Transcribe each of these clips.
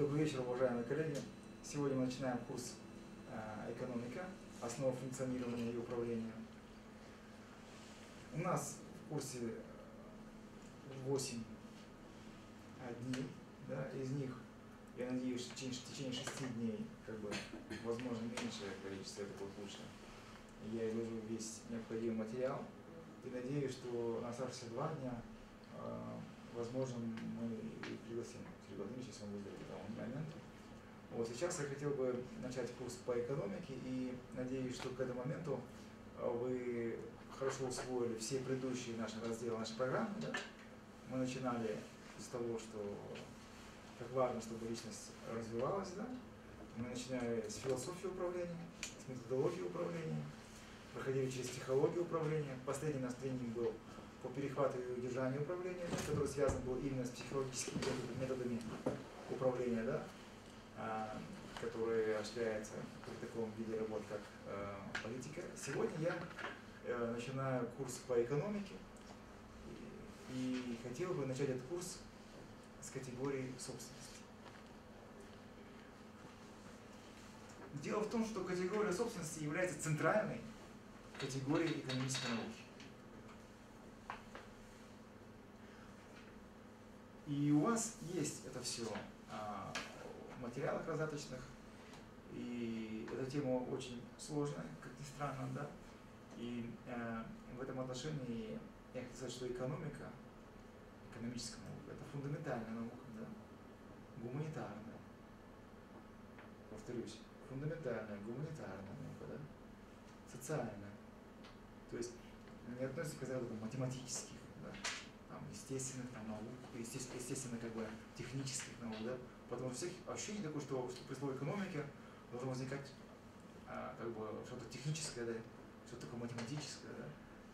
Добрый вечер, уважаемые коллеги. Сегодня мы начинаем курс э, «Экономика. Основа функционирования и управления». У нас в курсе 8 дней, да, из них, я надеюсь, что в течение 6 дней, как бы, возможно, меньшее количество, это будет лучше. Я изложу весь необходимый материал и надеюсь, что на оставшиеся два дня, э, возможно, мы пригласим Если он выздоровеет к тому моменту. Вот сейчас я хотел бы начать курс по экономике и надеюсь, что к этому моменту э, вы хорошо усвоили все предыдущие наши разделы нашей программы. Да? Мы начинали с того, что как важно, чтобы личность развивалась. Да? Мы начинали с философии управления, с методологии управления, проходили через психологию управления. Последний наш тренинг был по перехвату и удержанию управления, который связан был именно с психологическими методами управления. Да? А, который осуществляется в таком виде работ, как э, политика. Сегодня я э, начинаю курс по экономике и хотел бы начать этот курс с категории собственности. Дело в том, что категория собственности является центральной категорией экономической науки. И у вас есть это все а, материалах раздаточных. И эта тема очень сложная, как ни странно, да. И э, в этом отношении я хочу сказать, что экономика, экономическая наука, это фундаментальная наука, да, гуманитарная. Повторюсь, фундаментальная, гуманитарная наука, да, социальная. То есть не относится к разряду математических, естественных там, наук, естественно, естественно, как бы технических наук, да, Потому что всех ощущение такое, что, при слове экономики должно возникать а, как бы что-то техническое, да, что-то такое математическое. Да.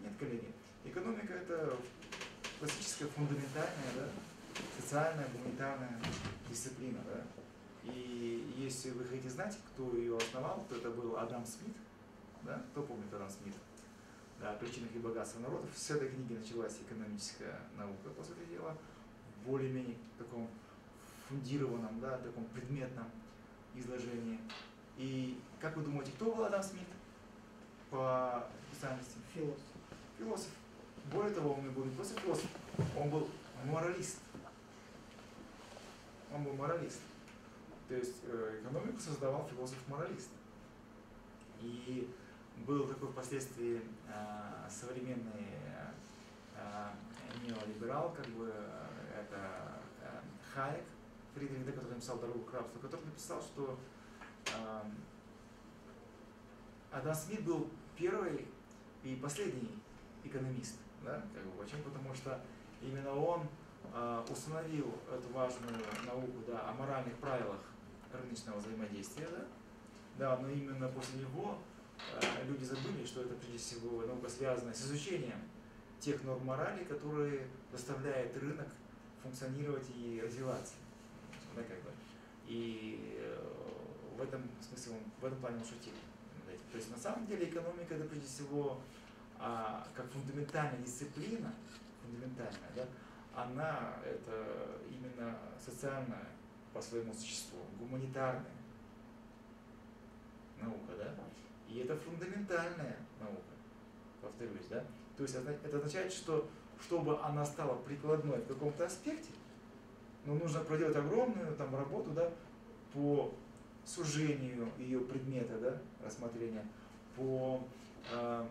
Нет, коллеги, экономика это классическая, фундаментальная, да, социальная, гуманитарная дисциплина. Да. И если вы хотите знать, кто ее основал, то это был Адам Смит. Да? Кто помнит Адам Смит? Да, причинах и богатства народов. С этой книги началась экономическая наука, по сути дела, более-менее таком фундированном, да, таком предметном изложении. И как вы думаете, кто был Адам Смит по специальности? Философ. Философ. Более того, он был не просто философ, он был моралист. Он был моралист. То есть э, экономику создавал философ-моралист. И был такой впоследствии э, современный э, неолиберал, как бы это Хайек, Фридрих Д, который написал «Дорогу к рабству», который написал, что э, Адам Смит был первый и последний экономист. Да? Как бы, почему? Потому что именно он э, установил эту важную науку да, о моральных правилах рыночного взаимодействия. Да? Да, но именно после него э, люди забыли, что это прежде всего наука связана с изучением тех норм морали, которые заставляют рынок функционировать и развиваться да, как бы. И э, в этом смысле он, в этом плане он шутил. То есть на самом деле экономика это прежде всего а, как фундаментальная дисциплина, фундаментальная, да, она это именно социальная по своему существу, гуманитарная наука, да, и это фундаментальная наука, повторюсь, да, то есть это означает, что чтобы она стала прикладной в каком-то аспекте, но нужно проделать огромную там работу, да, по сужению ее предмета, да, рассмотрения, по э,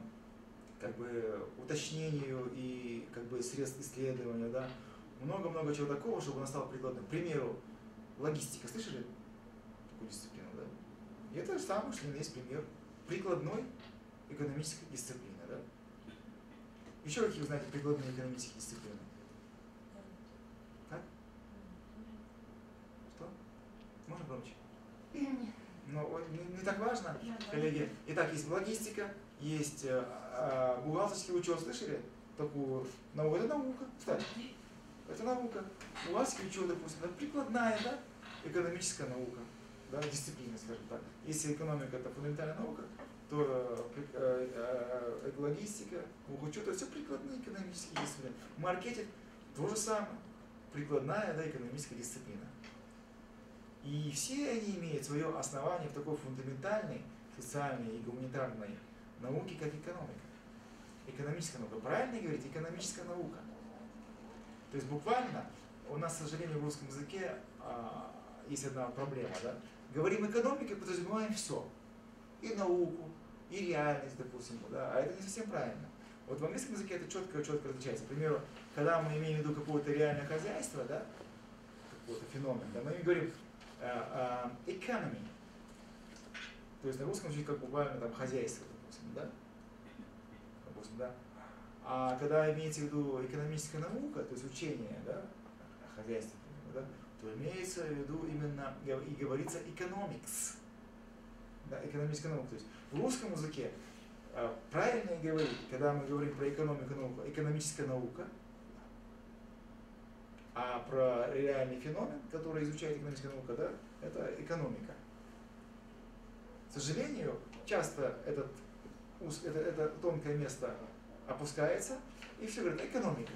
как бы уточнению и как бы средств исследования, да, много-много чего такого, чтобы она стала прикладным. К примеру, логистика, слышали такую дисциплину, да? И это самое, что есть пример прикладной экономической дисциплины, да? Еще какие вы знаете прикладные экономические дисциплины? Можно громче? Ну, не, не так важно, коллеги. Итак, есть логистика, есть э, э, бухгалтерский учет, слышали? Такую науку. Это наука, кстати. Это наука. Бухгалтерский учет, допустим, это прикладная, да, экономическая наука, да, дисциплина, скажем так. Если экономика это фундаментальная наука, то э, э, логистика, учет, это все прикладные экономические дисциплины. Маркетинг то же самое, прикладная да, экономическая дисциплина. И все они имеют свое основание в такой фундаментальной социальной и гуманитарной науке, как экономика. Экономическая наука. Правильно говорить? Экономическая наука. То есть буквально у нас, к сожалению, в русском языке а, есть одна проблема. Да? Говорим экономика, подразумеваем все. И науку, и реальность, допустим. Да? А это не совсем правильно. Вот в английском языке это четко, четко различается. К примеру, когда мы имеем в виду какое-то реальное хозяйство, да, какой-то феномен, да, мы говорим uh, uh, economy. То есть на русском звучит как буквально там хозяйство, допустим, да? Допустим, да? А когда имеется в виду экономическая наука, то есть учение, да, о хозяйстве, да, то имеется в виду именно и говорится economics, да, экономическая наука. То есть в русском языке а, правильно говорить, когда мы говорим про экономику науку, экономическая наука, а про реальный феномен, который изучает экономическая наука, да, это экономика. К сожалению, часто этот, это, это тонкое место опускается, и все говорят, экономика.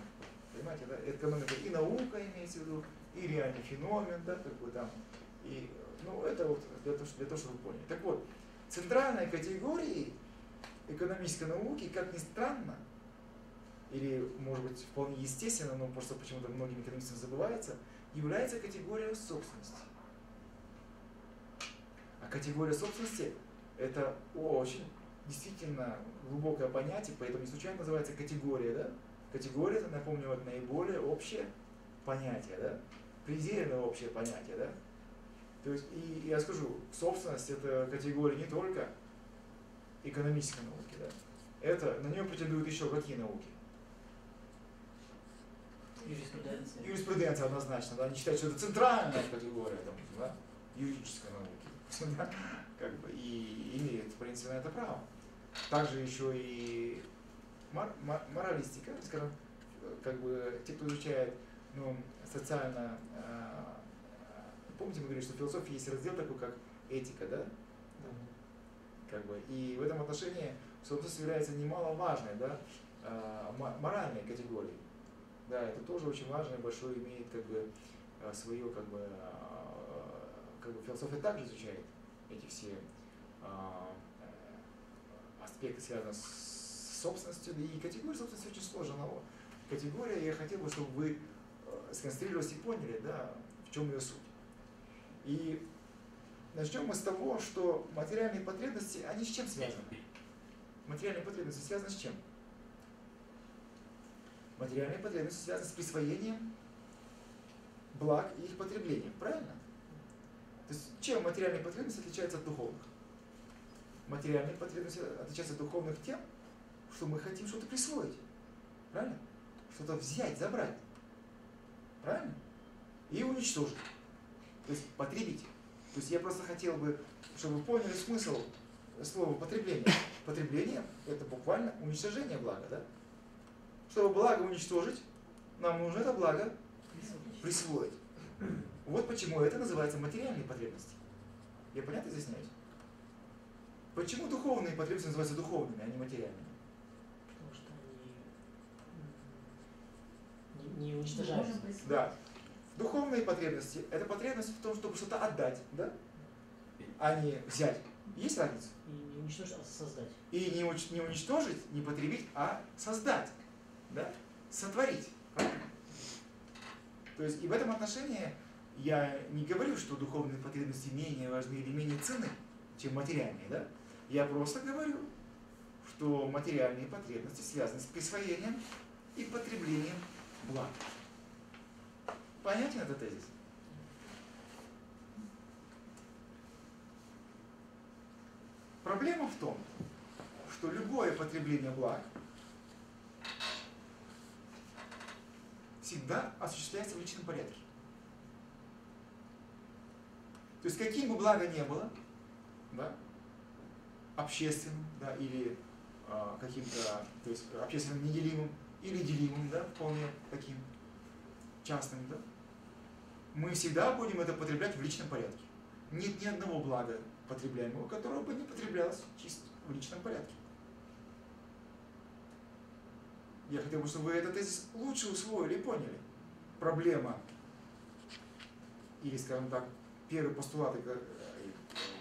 Понимаете, да? Экономика и наука имеется в виду, и реальный феномен, да, как бы там. И, ну, это вот для того, для того, чтобы вы поняли. Так вот, центральной категорией экономической науки, как ни странно, или, может быть, вполне естественно, но просто почему-то многим экономистам забывается, является категория собственности. А категория собственности – это очень действительно глубокое понятие, поэтому не случайно называется категория. Да? Категория, это, напомню, вот наиболее общее понятие, да? предельно общее понятие. Да? То есть, и я скажу, собственность – это категория не только экономической науки. Да? Это, на нее претендуют еще какие науки? Юриспруденция. Юриспруденция однозначно, да, они считают, что это центральная категория там, да, юридической науки, да, как бы, и имеют, в принципе, на это право. Также еще и мор, мор, моралистика, скажем, как бы, те, кто изучает, ну, социально, э, помните, мы говорили, что в философии есть раздел такой, как этика, да, как бы, и в этом отношении собственно, является немаловажной, да, э, моральной категорией. Да, это тоже очень важно и большое имеет как бы э, свое как бы, э, как бы философия также изучает эти все аспекты, связанные с собственностью, и категория собственности очень сложная. Категория, я хотел бы, чтобы вы сконцентрировались и поняли, да, в чем ее суть. И начнем мы с того, что материальные потребности, они с чем связаны? Материальные потребности связаны с чем? Материальные потребности связаны с присвоением благ и их потреблением, правильно? То есть чем материальные потребности отличаются от духовных? Материальные потребности отличаются от духовных тем, что мы хотим что-то присвоить, правильно? Что-то взять, забрать, правильно? И уничтожить, то есть потребить. То есть я просто хотел бы, чтобы вы поняли смысл слова потребление. Потребление – это буквально уничтожение блага. Да? Чтобы благо уничтожить, нам нужно это благо присвоить. Вот почему это называется материальные потребности. Я понятно изъясняюсь? Почему духовные потребности называются духовными, а не материальными? Потому что они не, не уничтожаются. Да. Духовные потребности – это потребность в том, чтобы что-то отдать, да? а не взять. Есть разница? И не уничтожить, а создать. И не, уч- не уничтожить, не потребить, а создать. Да? Сотворить. Правильно? То есть и в этом отношении я не говорю, что духовные потребности менее важны или менее ценны, чем материальные. Да? Я просто говорю, что материальные потребности связаны с присвоением и потреблением благ. Понятен этот тезис? Проблема в том, что любое потребление благ всегда осуществляется в личном порядке. То есть каким бы благо ни было, да, общественным, да, или э, каким-то, то есть общественным неделимым, или делимым, да, вполне таким частным, да, мы всегда будем это потреблять в личном порядке. Нет ни одного блага потребляемого, которого бы не потреблялось чисто в личном порядке. Я хотел бы, чтобы вы этот тезис лучше усвоили и поняли. Проблема, или, скажем так, первый постулат э,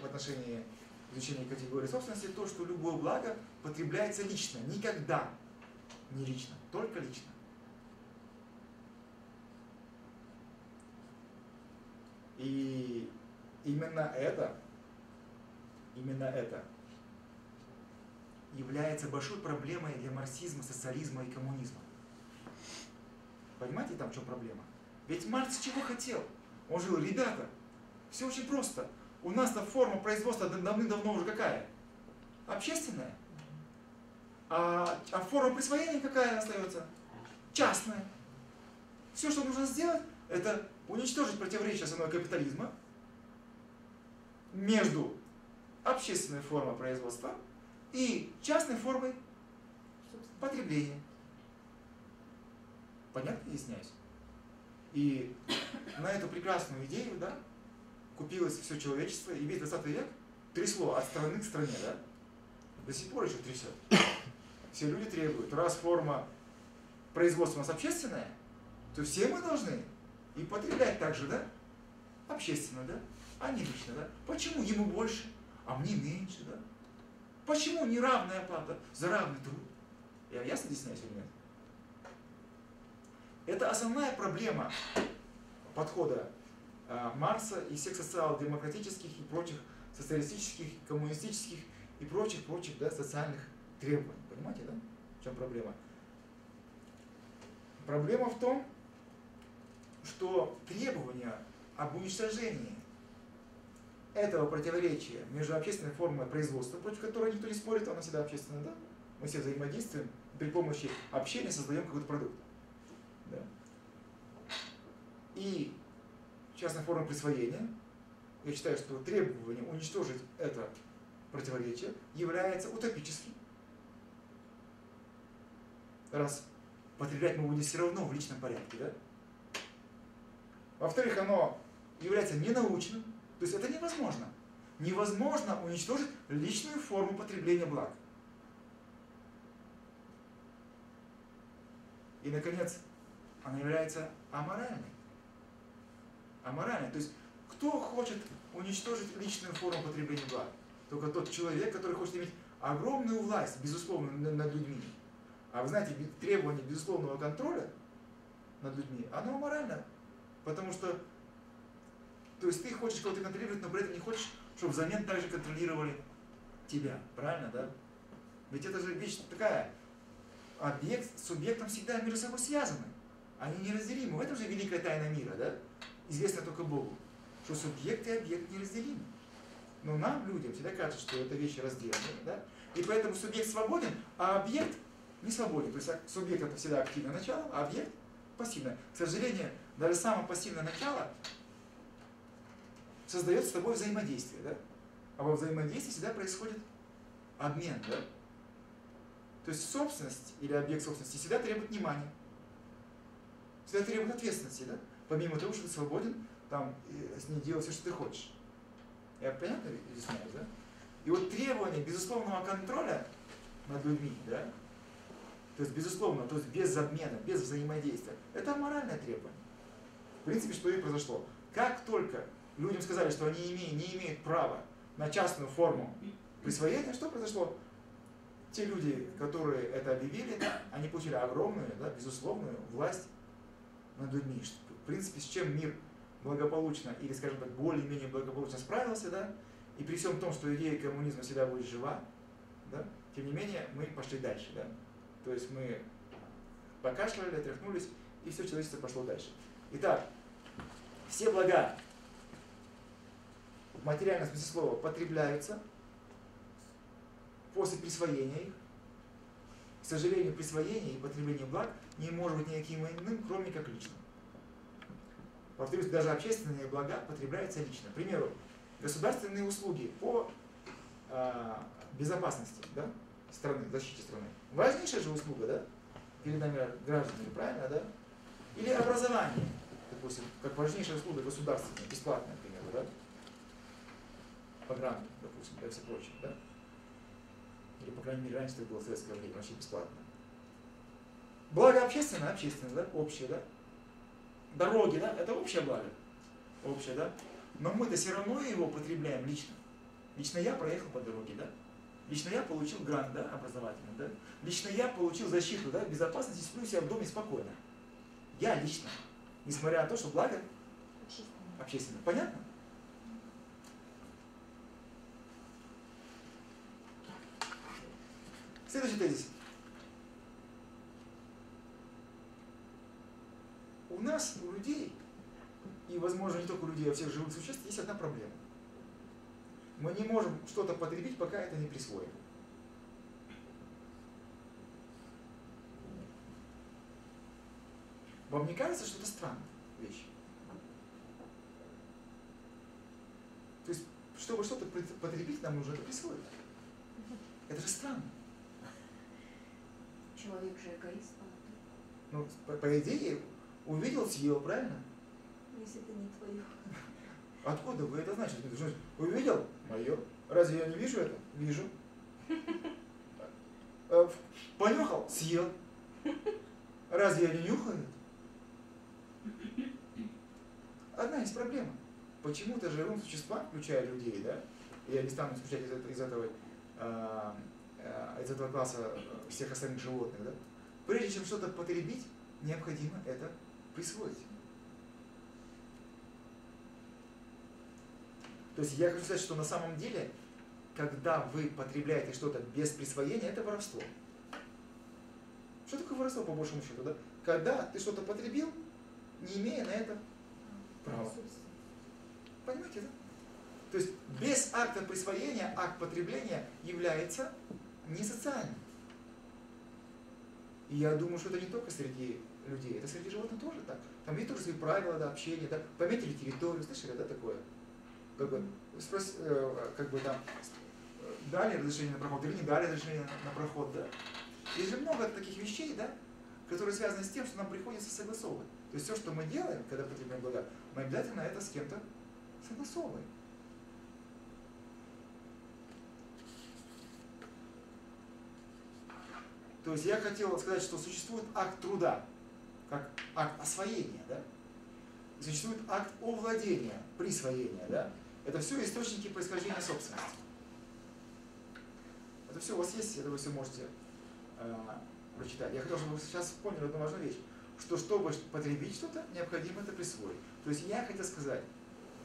в отношении изучения категории собственности, то, что любое благо потребляется лично, никогда не лично, только лично. И именно это, именно это является большой проблемой для марксизма, социализма и коммунизма. Понимаете, там в чем проблема? Ведь Маркс чего хотел? Он говорил, ребята, все очень просто. У нас-то форма производства давным-давно уже какая? Общественная. А, а форма присвоения какая остается? Частная. Все, что нужно сделать, это уничтожить противоречие основного капитализма между общественной формой производства и частной формой потребления. Понятно, изъясняюсь? И на эту прекрасную идею, да, купилось все человечество, и весь 20 век трясло от страны к стране, да? До сих пор еще трясет. Все люди требуют, раз форма производства у нас общественная, то все мы должны и потреблять также, да? Общественно, да? А не лично, да? Почему ему больше, а мне меньше, да? Почему неравная оплата за равный труд? Я ясно объясняюсь или нет? Это основная проблема подхода э, Марса и всех социал-демократических и прочих социалистических, коммунистических и прочих-прочих да, социальных требований. Понимаете, да? В чем проблема? Проблема в том, что требования об уничтожении этого противоречия между общественной формой производства, против которой никто не спорит, она всегда общественная, да? Мы все взаимодействуем, при помощи общения создаем какой-то продукт. Да? И частная форма присвоения, я считаю, что требование уничтожить это противоречие является утопическим. Раз потреблять мы будем все равно в личном порядке, да? Во-вторых, оно является ненаучным, то есть это невозможно. Невозможно уничтожить личную форму потребления благ. И, наконец, она является аморальной. Аморальной. То есть, кто хочет уничтожить личную форму потребления благ? Только тот человек, который хочет иметь огромную власть, безусловно, над людьми. А вы знаете, требование безусловного контроля над людьми, оно аморально. Потому что, то есть ты хочешь кого-то контролировать, но при этом не хочешь, чтобы взамен также контролировали тебя. Правильно, да? Ведь это же вещь такая, объект с субъектом всегда между собой связаны. Они неразделимы. В этом же великая тайна мира, да? Известна только Богу, что субъект и объект неразделимы. Но нам, людям, всегда кажется, что это вещи разделены, да? И поэтому субъект свободен, а объект не свободен. То есть субъект это всегда активное начало, а объект пассивное. К сожалению, даже самое пассивное начало создает с тобой взаимодействие, да? А во взаимодействии всегда происходит обмен, да? То есть собственность или объект собственности всегда требует внимания, всегда требует ответственности, да? Помимо того, что ты свободен, там, с ней делать все, что ты хочешь. Я понятно объясняю, да? И вот требование безусловного контроля над людьми, да, то есть безусловно, то есть без обмена, без взаимодействия, это моральное требование. В принципе, что и произошло. Как только людям сказали, что они имеют, не имеют права на частную форму присвоения, что произошло? Те люди, которые это объявили, они получили огромную, да, безусловную власть над людьми. В принципе, с чем мир благополучно или, скажем так, более-менее благополучно справился, да, и при всем том, что идея коммунизма всегда будет жива, да, тем не менее мы пошли дальше, да. То есть мы покашляли, отряхнулись, и все человечество пошло дальше. Итак, все блага в материальном смысле слова потребляются после присвоения их. К сожалению, присвоение и потребление благ не может быть никаким иным, кроме как личным. Повторюсь, даже общественные блага потребляются лично. К примеру, государственные услуги по э, безопасности да, страны, защите страны. Важнейшая же услуга, да? Перед нами гражданами, правильно, да? Или образование, допустим, как важнейшая услуга государственная, бесплатная, к примеру, да? По гранту, допустим, и все прочее, да? Или, по крайней мере, раньше это было в советское время вообще бесплатно. Благо общественное, общественное, да? Общее, да? Дороги, да? Это общее благо. Общее, да? Но мы-то все равно его потребляем лично. Лично я проехал по дороге, да? Лично я получил грант, да, образовательный, да? Лично я получил защиту, да, безопасности, сплю себя в доме спокойно. Я лично. Несмотря на то, что благо общественное. Понятно? Следующий тезис. У нас, у людей, и, возможно, не только у людей, а у всех живых существ, есть одна проблема. Мы не можем что-то потребить, пока это не присвоим. Вам не кажется, что это странная вещь? То есть, чтобы что-то потребить, нам нужно это присвоить. Это же странно. Человек же эгоист. Ну, по, по идее, увидел, съел, правильно? Если это не твое. Откуда вы это знаете? Увидел? Мое. Разве я не вижу это? Вижу. Э, понюхал? Съел. Разве я не нюхаю Одна из проблем. Почему-то живым существа, включая людей, да, я не стану исключать из, из этого, э, из этого класса всех остальных животных, да, прежде чем что-то потребить, необходимо это присвоить. То есть я хочу сказать, что на самом деле, когда вы потребляете что-то без присвоения, это воровство. Что такое воровство по большому счету? Да? Когда ты что-то потребил, не имея на это права. Понимаете, да? То есть без акта присвоения акт потребления является не социальным. И я думаю, что это не только среди людей, это среди животных тоже так. Там есть тоже свои правила да, общения, да, пометили территорию, слышали, да, такое? Как бы, спрос, э, как бы там дали разрешение на проход или не дали разрешение на проход, да. Есть же много таких вещей, да, которые связаны с тем, что нам приходится согласовывать. То есть все, что мы делаем, когда потребляем блага, мы обязательно это с кем-то согласовываем. То есть я хотел сказать, что существует акт труда, как акт освоения, да? существует акт овладения, присвоения, да? Это все источники происхождения собственности. Это все у вас есть, это вы все можете э, прочитать. Я хотел, чтобы вы сейчас поняли одну важную вещь, что чтобы потребить что-то, необходимо это присвоить. То есть я хотел сказать,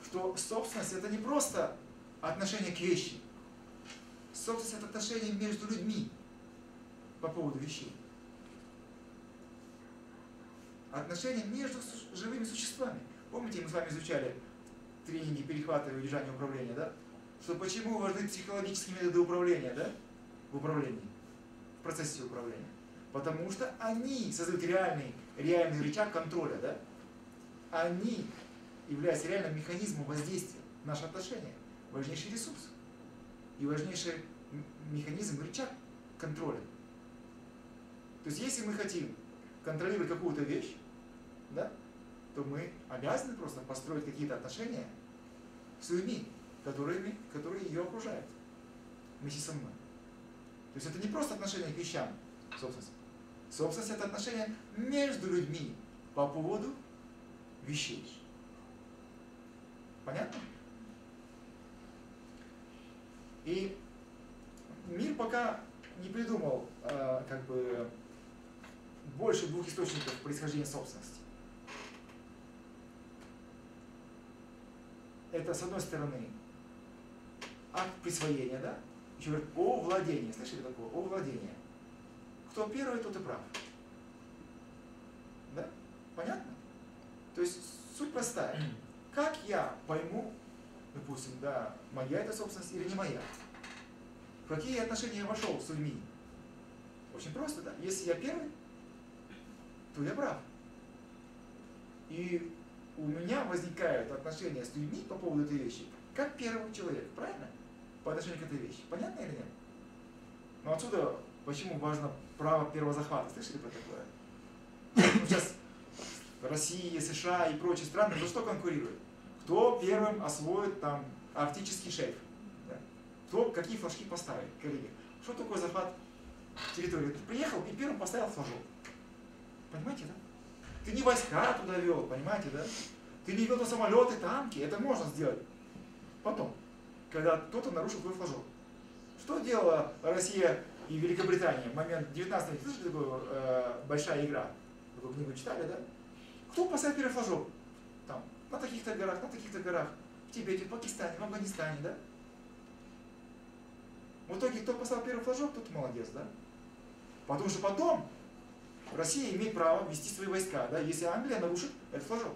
что собственность это не просто отношение к вещи. Собственность это отношение между людьми по поводу вещей. Отношения между живыми существами. Помните, мы с вами изучали тренинги перехвата и удержания управления, да? Что почему важны психологические методы управления, да? В управлении, в процессе управления. Потому что они создают реальный, реальный рычаг контроля, да? Они являются реальным механизмом воздействия на наши отношения. Важнейший ресурс. И важнейший механизм, рычаг контроля. То есть если мы хотим контролировать какую-то вещь, да, то мы обязаны просто построить какие-то отношения с людьми, которыми, которые ее окружают, вместе со мной. То есть это не просто отношение к вещам, собственность. Собственность это отношение между людьми по поводу вещей. Понятно? И мир пока не придумал э, как бы больше двух источников происхождения собственности. Это, с одной стороны, акт присвоения, да? Еще говорят, о владении. Слышали такое? О владении. Кто первый, тот и прав. Да? Понятно? То есть суть простая. Как я пойму, допустим, да, моя это собственность или не моя? В какие отношения я вошел с людьми? Очень просто, да. Если я первый, то я прав. И у меня возникают отношения с людьми по поводу этой вещи, как первого человека, правильно? По отношению к этой вещи. Понятно или нет? Но отсюда, почему важно право первого захвата. Слышали про такое? Ну, сейчас Россия, США и прочие страны за что конкурируют? Кто первым освоит там арктический шельф? Да? Кто какие флажки поставит, коллеги? Что такое захват территории? Ты приехал и первым поставил флажок. Понимаете, да? Ты не войска туда вел, понимаете, да? Ты не ввел самолеты, танки, это можно сделать. Потом, когда кто-то нарушил твой флажок. Что делала Россия и Великобритания в момент 19 века? Слышали такую э, большая игра? Такую книгу читали, да? Кто поставил первый флажок? Там, на таких-то горах, на таких-то горах. В Тибете, в Пакистане, в Афганистане, да? В итоге, кто поставил первый флажок, тот молодец, да? Потому что потом Россия имеет право вести свои войска, да, если Англия нарушит этот флажок.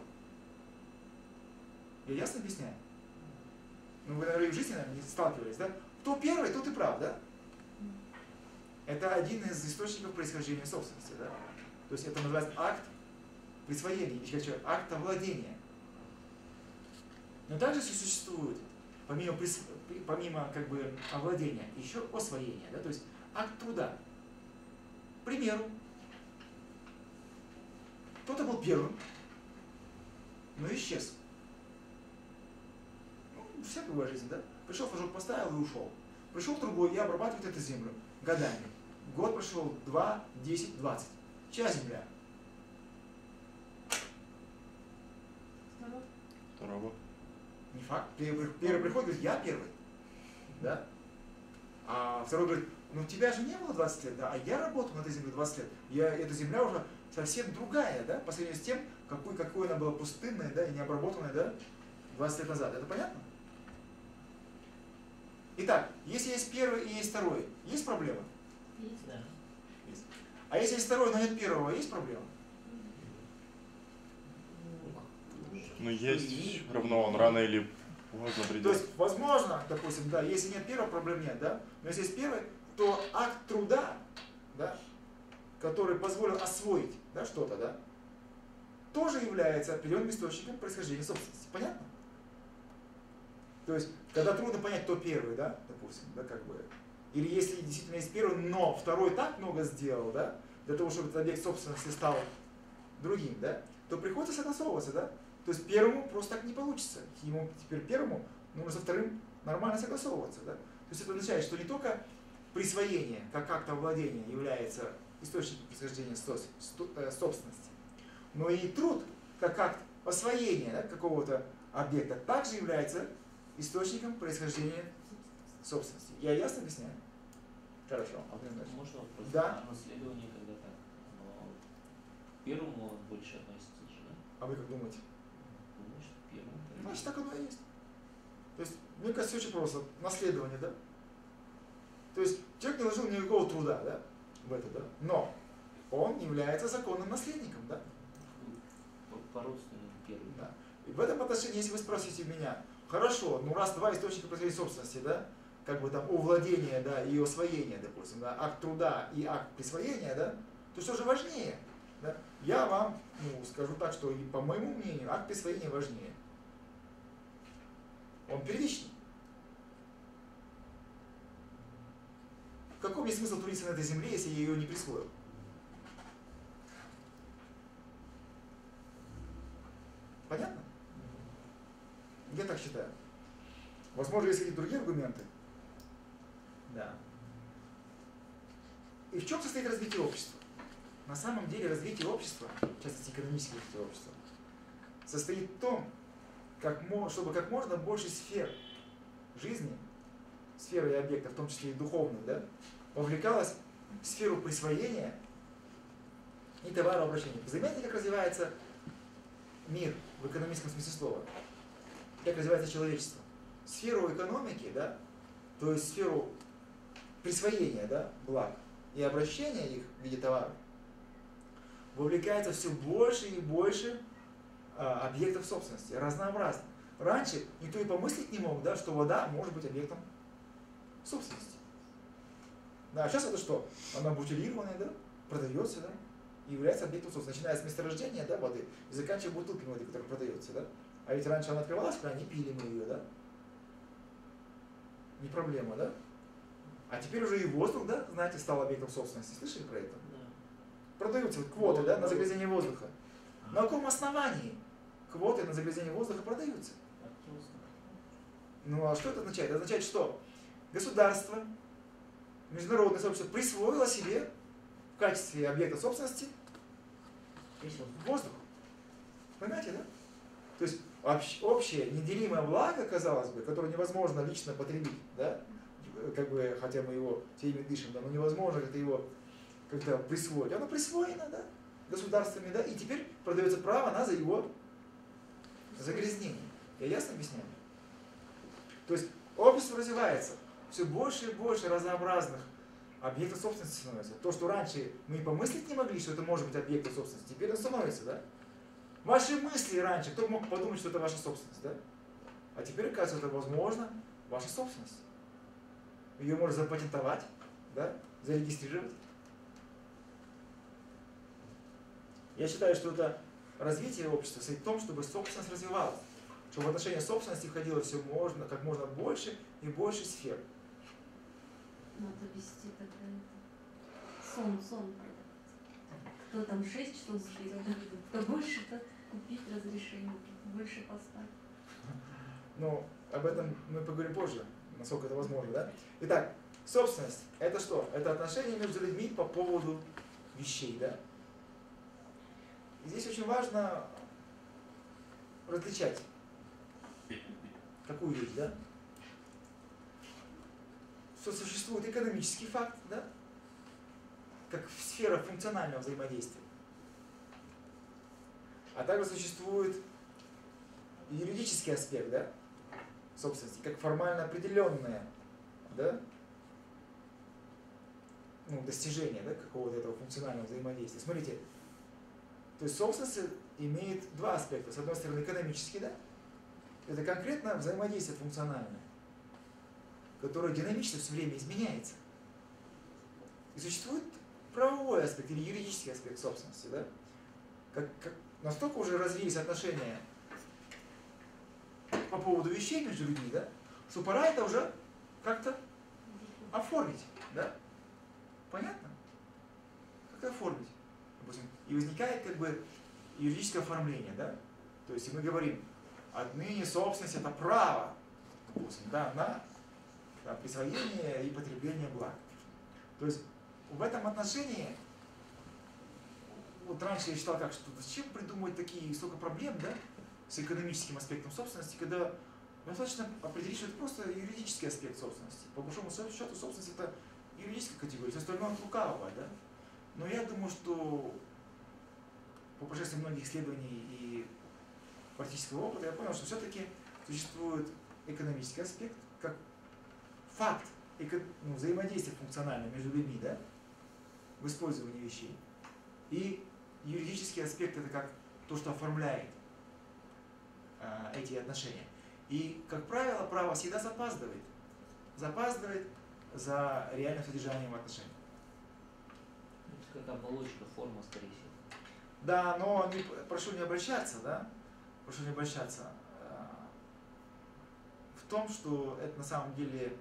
Я ясно объясняю? Ну, вы, наверное, в жизни, наверное, не сталкивались, да? Кто первый, тот и прав, да? Это один из источников происхождения собственности, да? То есть это называется акт присвоения, или акт овладения. Но также существует, помимо, помимо как бы овладения, еще освоение, да? то есть акт труда. К примеру, кто-то был первым, но исчез. Ну, всякая бывает жизнь, да? Пришел, флажок поставил и ушел. Пришел другой и обрабатывает эту землю годами. Год прошел, два, десять, двадцать. Чья земля? Второго. Не факт. Первый, первый приходит, говорит, я первый. Да? А второй говорит, ну тебя же не было 20 лет, да, а я работал на этой земле 20 лет. Я, эта земля уже совсем другая, да, по сравнению с тем, какой, какой она была пустынная, да, и необработанная, да, 20 лет назад. Это понятно? Итак, если есть первый и есть второй, есть проблема? Есть, да. Есть. А если есть второй, но нет первого, есть проблема? Ну есть, равно он рано или поздно То придет. есть, возможно, допустим, да, если нет первого, проблем нет, да, но если есть первый, то акт труда, да, который позволил освоить да, что-то, да, тоже является определенным источником происхождения собственности. Понятно? То есть, когда трудно понять, кто первый, да, допустим, да, как бы, или если действительно есть первый, но второй так много сделал, да, для того, чтобы этот объект собственности стал другим, да, то приходится согласовываться, да. То есть первому просто так не получится. Ему теперь первому нужно со вторым нормально согласовываться, да. То есть это означает, что не только присвоение, как акт овладения, является источником происхождения э, собственности, но и труд, как акт освоения да, какого-то объекта, также является источником происхождения собственности. Я ясно объясняю? Хорошо. Ильич. Можно вопрос? Да. А наследование когда так? Но к первому больше относится же, да? А вы как думаете? Думаю, что к первому. Значит, так оно и есть. То есть, мне кажется, очень просто. Наследование, да? То есть, человек не вложил никакого труда, да, в это, да? Но он является законным наследником, да? Ну, по- По-родственному первый. Да. И в этом отношении, если вы спросите меня, хорошо, ну раз два источника происхождения собственности, да, как бы там о владения, да, и освоения, допустим, да, акт труда и акт присвоения, да, то что же важнее? Да? Я вам ну, скажу так, что и по моему мнению акт присвоения важнее. Он первичный. Каком есть смысл трудиться на этой земле, если я ее не присвоил? Понятно? Я так считаю. Возможно, есть какие-то другие аргументы. Да. И в чем состоит развитие общества? На самом деле развитие общества, в частности экономическое развитие общества, состоит в том, как, чтобы как можно больше сфер жизни, сферы и объектов, в том числе и духовных, да, вовлекалось в сферу присвоения и товарообращения. Заметьте, как развивается мир в экономическом смысле слова, как развивается человечество. Сферу экономики, да, то есть сферу присвоения да, благ и обращения их в виде товаров, вовлекается все больше и больше а, объектов собственности, разнообразно. Раньше никто и помыслить не мог, да, что вода может быть объектом собственности. Да, а сейчас это что? Она бутилированная, да, продается, да, и является объектом собственности, начиная с месторождения да, воды и заканчивая бутылками воды, которая продается. Да? А ведь раньше она открывалась в кране, пили мы ее, да? Не проблема, да? А теперь уже и воздух, да, знаете, стал объектом собственности. Слышали про это? Да. Продаются вот квоты, да, на загрязнение воздуха. На каком основании квоты на загрязнение воздуха продаются? Ну а что это означает? Это означает, что государство, международное сообщество присвоило себе в качестве объекта собственности воздух. Понимаете, да? То есть общ- общее неделимое благо, казалось бы, которое невозможно лично потребить, да, как бы, хотя мы его все ими дышим, да, но невозможно как-то его как-то присвоить. Оно присвоено, да, государствами, да, и теперь продается право на за его загрязнение. Я ясно объясняю? То есть общество развивается, все больше и больше разнообразных объектов собственности становится. То, что раньше мы и помыслить не могли, что это может быть объектом собственности, теперь это становится, да? Ваши мысли раньше, кто мог подумать, что это ваша собственность, да? А теперь, оказывается, это возможно, ваша собственность. Ее можно запатентовать, да? зарегистрировать. Я считаю, что это развитие общества состоит в том, чтобы собственность развивалась. Чтобы в отношении собственности входило все можно, как можно больше и больше сфер. Надо вести тогда это. Сон, сон продавать. Кто там 6 часов сберет, кто больше, то купить разрешение, больше поставить. Но об этом мы поговорим позже, насколько это возможно, да? Итак, собственность – это что? Это отношения между людьми по поводу вещей, да? И здесь очень важно различать, какую вещь, да? Что существует экономический факт, да? Как сфера функционального взаимодействия. А также существует юридический аспект, да? Собственности, как формально определенное, да, ну, достижение, да, какого-то этого функционального взаимодействия. Смотрите, то есть собственность имеет два аспекта. С одной стороны, экономический, да, это конкретно взаимодействие функциональное, которое динамично все время изменяется. И существует правовой аспект или юридический аспект собственности, да, как, как настолько уже развились отношения по поводу вещей между людьми, да, что пора это уже как-то оформить, да? Понятно? Как-то оформить, допустим. И возникает как бы юридическое оформление, да? То есть, мы говорим, отныне собственность это право, допустим, да, на да, присвоение и потребление благ. То есть, в этом отношении, вот раньше я считал как, что зачем придумывать такие столько проблем, да? С экономическим аспектом собственности, когда достаточно определить, что это просто юридический аспект собственности. По большому счету собственность это юридическая категория, все остальное от лукавого, да? Но я думаю, что по прошествии многих исследований и практического опыта я понял, что все-таки существует экономический аспект, как факт эко, ну, взаимодействия функционального между людьми, да, в использовании вещей. И юридический аспект это как то, что оформляет эти отношения. И, как правило, право всегда запаздывает. Запаздывает за реальным содержанием отношений. Это как оболочка, форма, скорее всего. Да, но не, прошу не обращаться, да, прошу не обращаться э, в том, что это на самом деле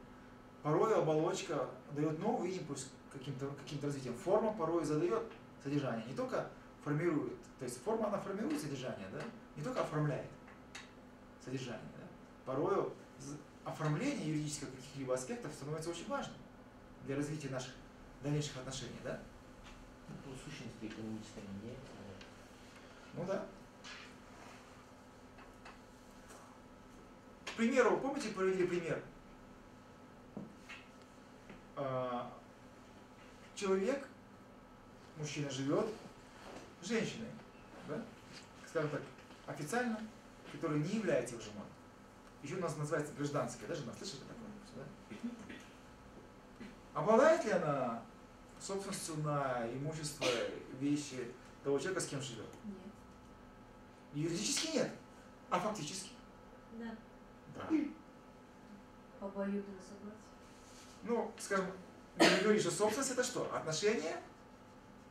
порой оболочка дает новый импульс каким-то каким развитием. Форма порой задает содержание, не только формирует, то есть форма она формирует содержание, да, не только оформляет содержание. Да. Порою оформление юридических каких-либо аспектов становится очень важным для развития наших дальнейших отношений, да? Ну, по сущности экономическая меняется. Ну да. К примеру, помните, приводили пример? А, человек, мужчина живет женщиной, да? скажем так, официально, которая не является его женой. Еще у нас называется гражданская, да, жена, слышали такое? Да? Обладает ли она собственностью на имущество, вещи того человека, с кем живет? Нет. Юридически нет, а фактически? Да. Да. По обоюдному согласию. Ну, скажем, мы говорим, что собственность это что? Отношения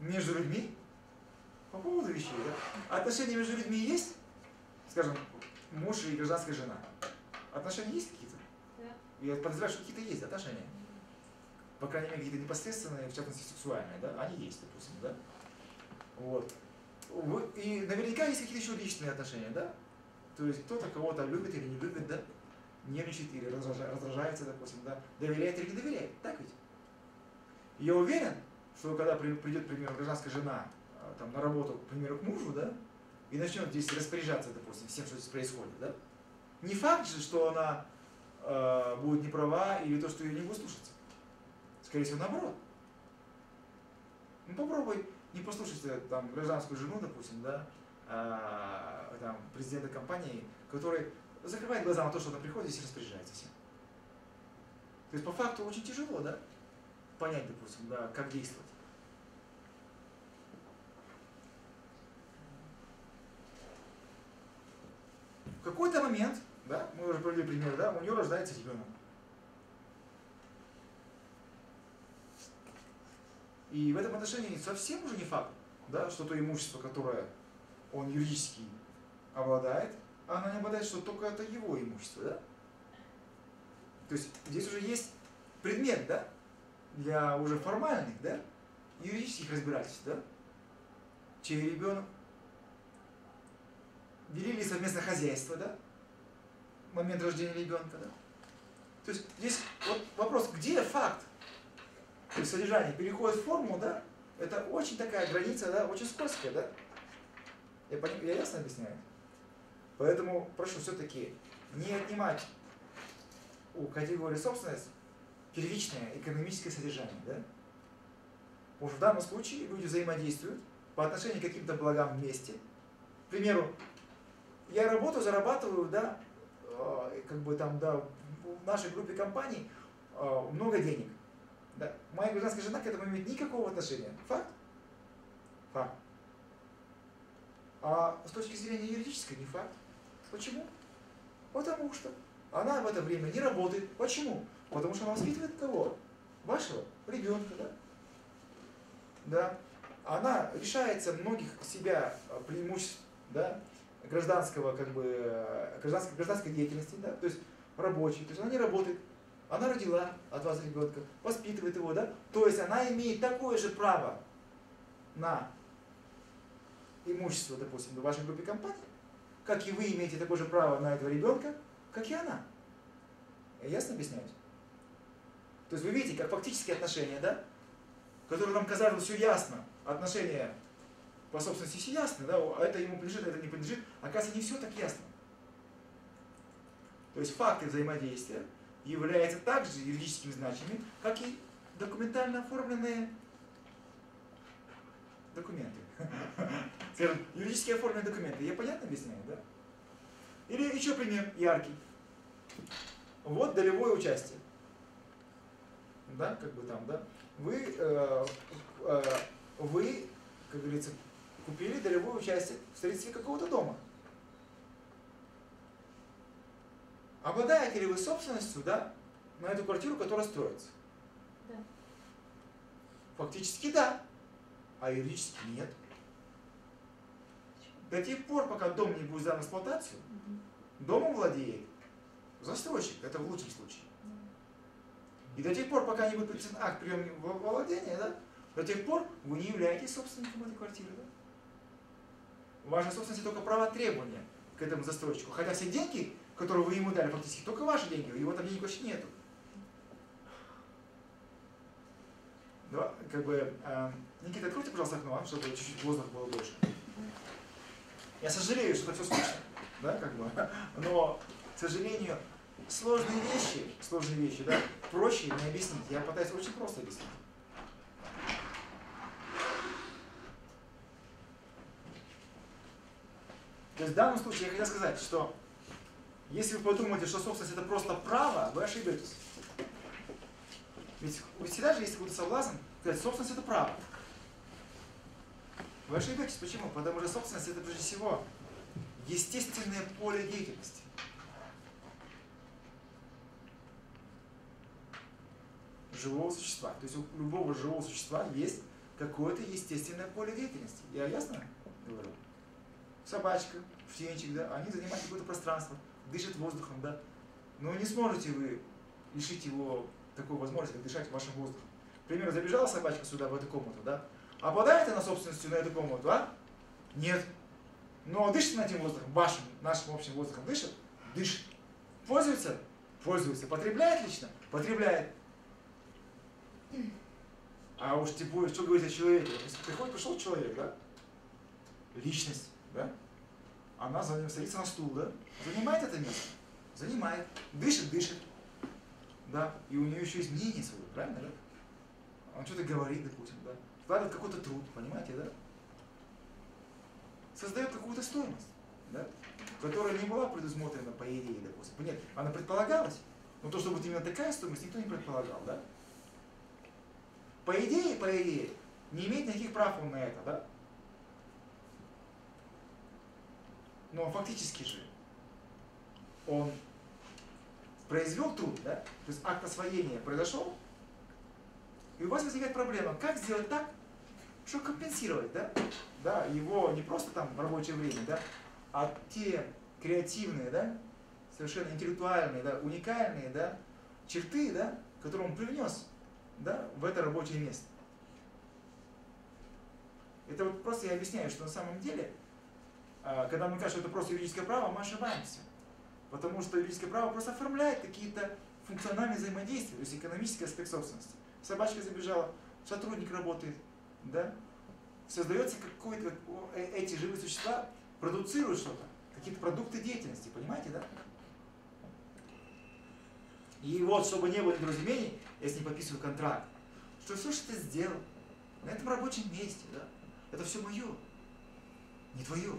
между людьми по поводу вещей, да? Отношения между людьми есть? Скажем, муж и гражданская жена. Отношения есть какие-то? Да. Я подозреваю, что какие-то есть отношения. По крайней мере, какие-то непосредственные, в частности, сексуальные, да? Они есть, допустим, да? Вот. И наверняка есть какие-то еще личные отношения, да? То есть кто-то кого-то любит или не любит, да? Нервничает или раздража- раздражается, допустим, да? Доверяет или не доверяет, так ведь? Я уверен, что когда при- придет, к примеру, гражданская жена а, там, на работу, к примеру, к мужу, да, и начнет здесь распоряжаться, допустим, всем, что здесь происходит, да? Не факт же, что она э, будет не права или то, что ее не будут слушаться. Скорее всего, наоборот. Ну попробуй не послушать э, там гражданскую жену, допустим, да, э, там, президента компании, который закрывает глаза на то, что она приходит здесь и распоряжается всем. То есть по факту очень тяжело, да, понять, допустим, да, как действовать. В какой-то момент, да, мы уже провели пример, да, у нее рождается ребенок. И в этом отношении совсем уже не факт, да, что то имущество, которое он юридически обладает, она не обладает, что только это его имущество, да? То есть здесь уже есть предмет, да, для уже формальных, да, юридических разбирательств, да, чей ребенок, делили совместное хозяйство, да, момент рождения ребенка, да. То есть здесь вот вопрос, где факт и содержание переходит в форму, да, это очень такая граница, да, очень скользкая, да. Я, поним, я ясно объясняю? Поэтому прошу все-таки не отнимать у категории собственность первичное экономическое содержание. Да? Потому что в данном случае люди взаимодействуют по отношению к каким-то благам вместе. К примеру, я работаю, зарабатываю, да, э, как бы там, да, в нашей группе компаний э, много денег. Да. Моя гражданская жена к этому имеет никакого отношения. Факт? Факт. А с точки зрения юридической не факт. Почему? Потому что она в это время не работает. Почему? Потому что она воспитывает кого? Вашего ребенка, да? Да. Она лишается многих себя преимуществ, да, гражданского, как бы, гражданской, гражданской деятельности, да, то есть рабочей, то есть она не работает, она родила от вас ребенка, воспитывает его, да, то есть она имеет такое же право на имущество, допустим, в вашей группе компаний, как и вы имеете такое же право на этого ребенка, как и она. Я ясно объясняюсь? То есть вы видите, как фактические отношения, да, которые нам казалось все ясно, отношения по собственности все ясны, да, а это ему принадлежит, а это не принадлежит, оказывается, не все так ясно. То есть факты взаимодействия являются также юридическими значимыми, как и документально оформленные документы. Юридически оформленные документы. Я понятно объясняю, да? Или еще пример яркий. Вот долевое участие. Да, как бы там, да? Вы, э, э, вы, как говорится, купили долевое участие в строительстве какого-то дома. Обладаете ли вы собственностью, да, на эту квартиру, которая строится? Да. Фактически да, а юридически нет. До тех пор, пока дом не будет сдан в эксплуатацию, Мгм. домом владеет застройщик, это в лучшем случае. И до тех пор, пока не будет подписан акт приема владения, да, до тех пор вы не являетесь собственником этой квартиры. Да? Ваша собственность только право требования к этому застройщику. Хотя все деньги, которые вы ему дали, фактически только ваши деньги, его там денег вообще нету. Да, как бы, э, Никита, откройте, пожалуйста, окно, а, чтобы чуть-чуть воздуха было больше. Я сожалею, что это все скучно, да, как бы, но, к сожалению, сложные вещи, сложные вещи, да, проще не объяснить. Я пытаюсь очень просто объяснить. То есть в данном случае я хотел сказать, что если вы подумаете, что собственность это просто право, вы ошибетесь. Ведь всегда же есть какой-то соблазн сказать, собственность это право. Вы ошибаетесь. Почему? Потому что собственность это прежде всего естественное поле деятельности. живого существа. То есть у любого живого существа есть какое-то естественное поле деятельности. Я ясно говорю? Собачка, птенчик, да, они занимают какое-то пространство, дышат воздухом, да. Но не сможете вы лишить его такой возможности, как дышать вашим воздухом. К забежала собачка сюда, в эту комнату, да? Обладает она собственностью на эту комнату, а? Нет. Но дышит она этим воздухом, вашим, нашим общим воздухом, дышит? Дышит. Пользуется? Пользуется. Потребляет лично? Потребляет. А уж типа, что говорить о человеке? Если приходит, пришел человек, да? Личность, да? она за ним садится на стул, да? Занимает это место? Занимает. Дышит, дышит. Да? И у нее еще есть мнение свое, правильно, да? Он что-то говорит, допустим, да? Вкладывает какой-то труд, понимаете, да? Создает какую-то стоимость, да? Которая не была предусмотрена по идее, допустим. Нет, она предполагалась, но то, что будет именно такая стоимость, никто не предполагал, да? По идее, по идее, не имеет никаких прав он на это, да? Но фактически же он произвел труд, да? То есть акт освоения произошел, и у вас возникает проблема, как сделать так, чтобы компенсировать, да? Да, его не просто там в рабочее время, да, а те креативные, да, совершенно интеллектуальные, да, уникальные, да, черты, да, которые он привнес, да, в это рабочее место. Это вот просто я объясняю, что на самом деле, а, когда мы кажется, что это просто юридическое право, мы ошибаемся. Потому что юридическое право просто оформляет какие-то функциональные взаимодействия, то есть экономический аспект собственности. Собачка забежала, сотрудник работает, да? Создается какой-то, э, эти живые существа продуцируют что-то, какие-то продукты деятельности, понимаете, да? И вот, чтобы не было недоразумений, я с подписываю контракт, что все, что ты сделал на этом рабочем месте, да, это все мое, не твое.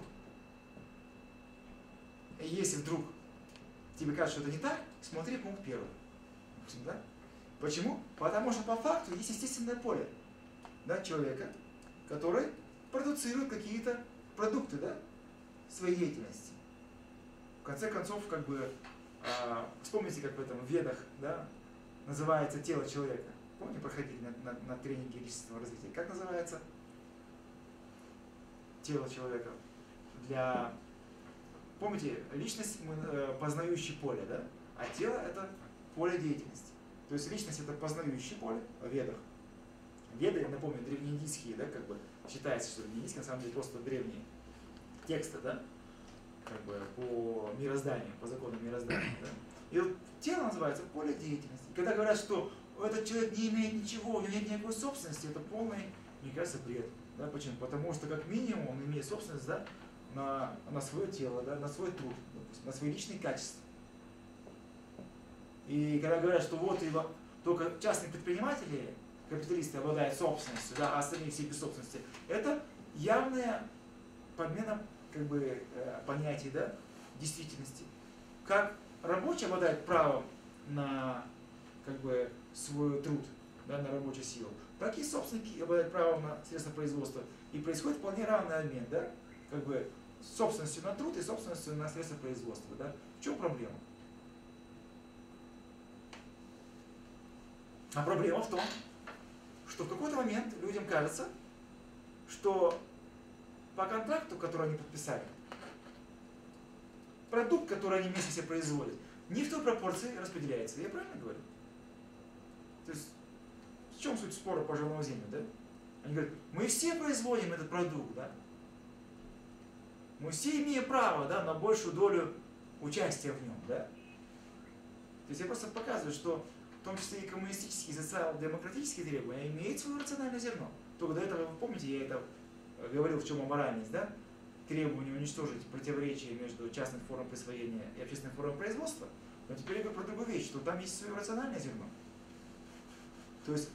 Если вдруг тебе кажется, что это не так, смотри пункт первый. Да? Почему? Потому что по факту есть естественное поле да, человека, который продуцирует какие-то продукты да, своей деятельности. В конце концов, как бы, а, вспомните, как в этом ведах да, называется тело человека. Помните, проходили на, на, на тренинге личностного развития? Как называется тело человека? Для... Помните, личность мы, э, познающий поле, да? А тело это поле деятельности. То есть личность это познающее поле в ведах. Веды, я напомню, древнеиндийские, да, как бы считается, что древнеиндийские на самом деле просто древние тексты, да, как бы по мирозданию, по законам мироздания, да. И вот тело называется поле деятельности. И когда говорят, что этот человек не имеет ничего, у него нет никакой собственности, это полный, мне кажется, бред. Да, почему? Потому что как минимум он имеет собственность да, на, на свое тело, да, на свой труд, допустим, на свои личные качества. И когда говорят, что вот его, только частные предприниматели, капиталисты обладают собственностью, да, а остальные все без собственности, это явная подмена как бы, э, понятий да, действительности. Как рабочий обладает правом на как бы, свой труд, да, на рабочую силу, так и собственники обладают правом на средства производства. И происходит вполне равный обмен, да, как бы собственностью на труд и собственностью на средства производства. Да. В чем проблема? А проблема в том, что в какой-то момент людям кажется, что по контракту, который они подписали, продукт, который они вместе себе производят, не в той пропорции распределяется. Я правильно говорю? То есть, в чем суть спора по жилому землю, да? Они говорят, мы все производим этот продукт, да? Мы все имеем право, да, на большую долю участия в нем, да? То есть я просто показываю, что в том числе и коммунистические, и социал-демократические требования имеют свое рациональное зерно. Только до этого, вы помните, я это говорил, в чем аморальность, да? Требование уничтожить противоречие между частным формой присвоения и общественным формой производства. Но теперь я говорю про другую вещь, что там есть свое рациональное зерно. То есть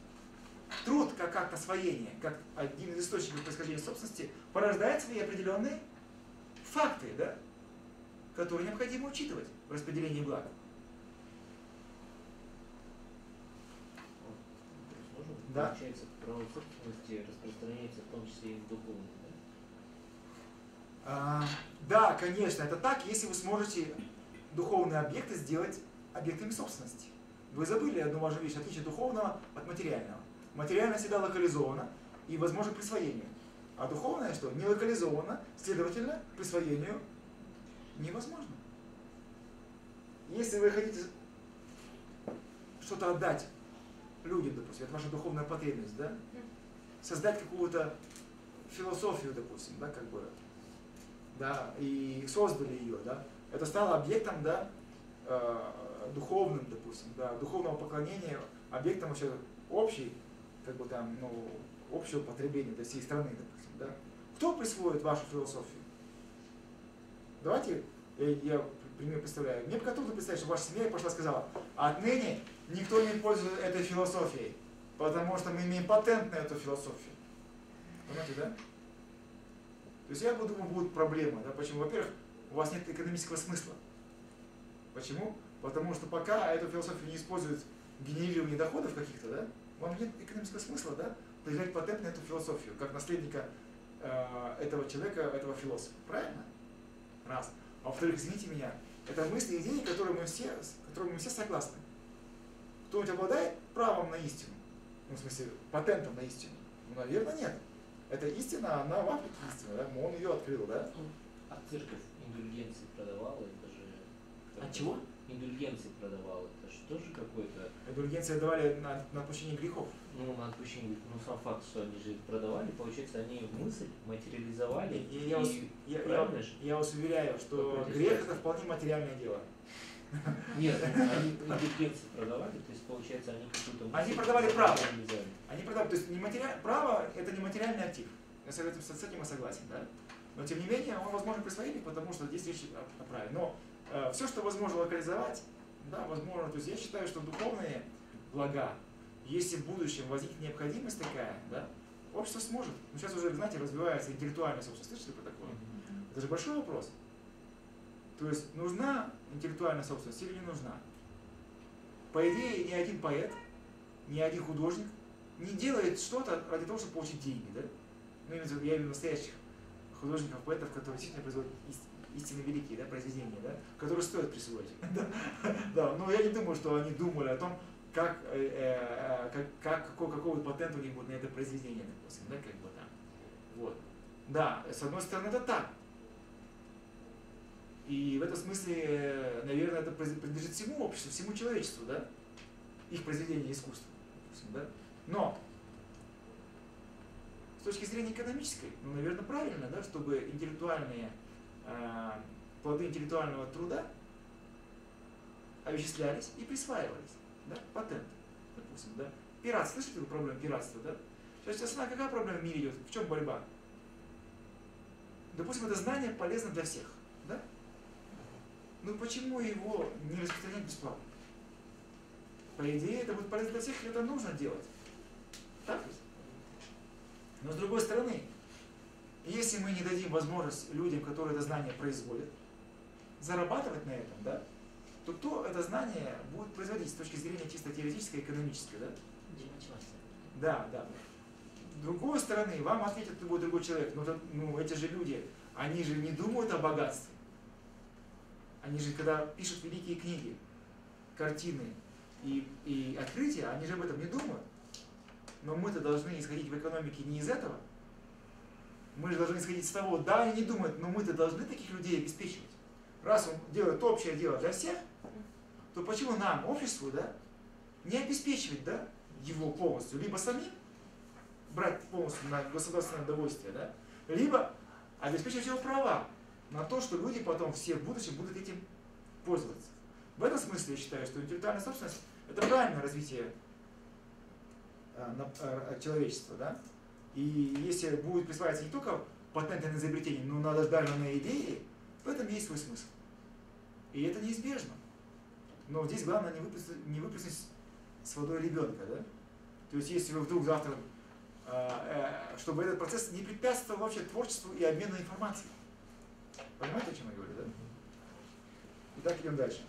труд как акт освоения, как один из источников происхождения собственности, порождает свои определенные факты, да, которые необходимо учитывать в распределении. Можно? Да. Получается, право собственности распространяется в том числе и в духовном, да? А, да, конечно, это так, если вы сможете духовные объекты сделать объектами собственности. Вы забыли одну важную вещь, отличие духовного от материального. Материальное всегда локализовано и возможно присвоение. А духовное что? Не локализовано, следовательно, присвоению невозможно. Если вы хотите что-то отдать людям, допустим, это ваша духовная потребность, да? Создать какую-то философию, допустим, да, как бы, да, и создали ее, да, это стало объектом, да, э, духовным, допустим, да, духовного поклонения, объектом вообще общей, как бы там, ну, общего потребления для всей страны, допустим, да. Кто присвоит вашу философию? Давайте, я, пример представляю. Мне пока трудно представить, что ваша семья пошла и сказала, отныне никто не пользуется этой философией, потому что мы имеем патент на эту философию. Понимаете, да? То есть я думаю, будут проблемы. Да? Почему? Во-первых, у вас нет экономического смысла. Почему? Потому что пока эту философию не используют в генерировании доходов каких-то, да, вам нет экономического смысла, да, проявлять патент на эту философию, как наследника этого человека, этого философа. Правильно? Раз. А во-вторых, извините меня, это мысли и идеи, которые мы все, с которыми мы все согласны. Кто-нибудь обладает правом на истину? Ну, в смысле, патентом на истину? Ну, наверное, нет. Эта истина, она в Африке истина, да? Он ее открыл, да? А церковь индульгенции продавала, это же... А чего? Индульгенции продавала, это же тоже какой-то, Индульгенции давали на, на отпущение грехов. Ну, на отпущение, ну, сам факт, что они же их продавали, получается, они мысль материализовали, И я, вас, и я, я- я вас уверяю, что грех это вполне материальное дело. Нет, они индульгенции продавали, то есть, получается, они какую-то Они продавали право. Они продают, то есть не материаль- право это не материальный актив. Я с этим, с этим я согласен, да? Но тем не менее он возможно присвоить, потому что здесь речь о, праве. Но все, что возможно локализовать, да, возможно, то есть я считаю, что духовные блага, если в будущем возникнет необходимость такая, да, общество сможет. Ну, сейчас уже, знаете, развивается интеллектуальная собственность. Слышали про такое? Это же большой вопрос. То есть нужна интеллектуальная собственность или не нужна? По идее, ни один поэт, ни один художник не делает что-то ради того, чтобы получить деньги, да? Ну, я имею в виду настоящих художников, поэтов, которые действительно производят ис- истинно великие да, произведения, да, которые стоит присвоить. Да, но я не думаю, что они думали о том, как, э, э, как, как какой, какой вот патент у них будет на это произведение, допустим, да, как бы там. Вот. Да, с одной стороны, это так. И в этом смысле, э, наверное, это принадлежит всему обществу, всему человечеству, да? Их произведение искусства, допустим, да? Но с точки зрения экономической, ну, наверное, правильно, да, чтобы интеллектуальные э, плоды интеллектуального труда овеществлялись и присваивались, да, патенты, допустим, да. Пиратство, слышите вы проблему пиратства, да? Сейчас основная какая проблема в мире идет? В чем борьба? Допустим, это знание полезно для всех, да? Ну почему его не распространять бесплатно? По идее, это будет полезно для всех, и это нужно делать. Так ведь? Но с другой стороны, если мы не дадим возможность людям, которые это знание производят, зарабатывать на этом, да, то кто это знание будет производить с точки зрения чисто теоретической и экономической, да? Да, да. С другой стороны, вам ответит любой другой человек, ну, это- ну эти же люди, они же не думают о богатстве. Они же, когда пишут великие книги, картины и, и открытия, они же об этом не думают. Но мы-то должны исходить в экономике не из этого. Мы же должны исходить из того, да, они не думают, но мы-то должны таких людей обеспечивать. Раз он делает общее дело для всех, то почему нам, обществу, да, не обеспечивать, да, его полностью, либо самим брать полностью на государственное удовольствие, да, либо обеспечивать его права на то, что люди потом все в будущем будут этим пользоваться. В этом смысле я считаю, что интеллектуальная собственность – это правильное развитие э, э, человечества, да, и если будет присваиваться не только патенты на изобретение, но даже на идеи, в этом есть свой смысл. И это неизбежно. Но здесь главное не выплеснуть, не выплеснуть с водой ребенка, да? То есть если вы вдруг завтра, э, э, чтобы этот процесс не препятствовал вообще творчеству и обмену информацией. Понимаете, о чем я говорю, да? Итак, идем дальше.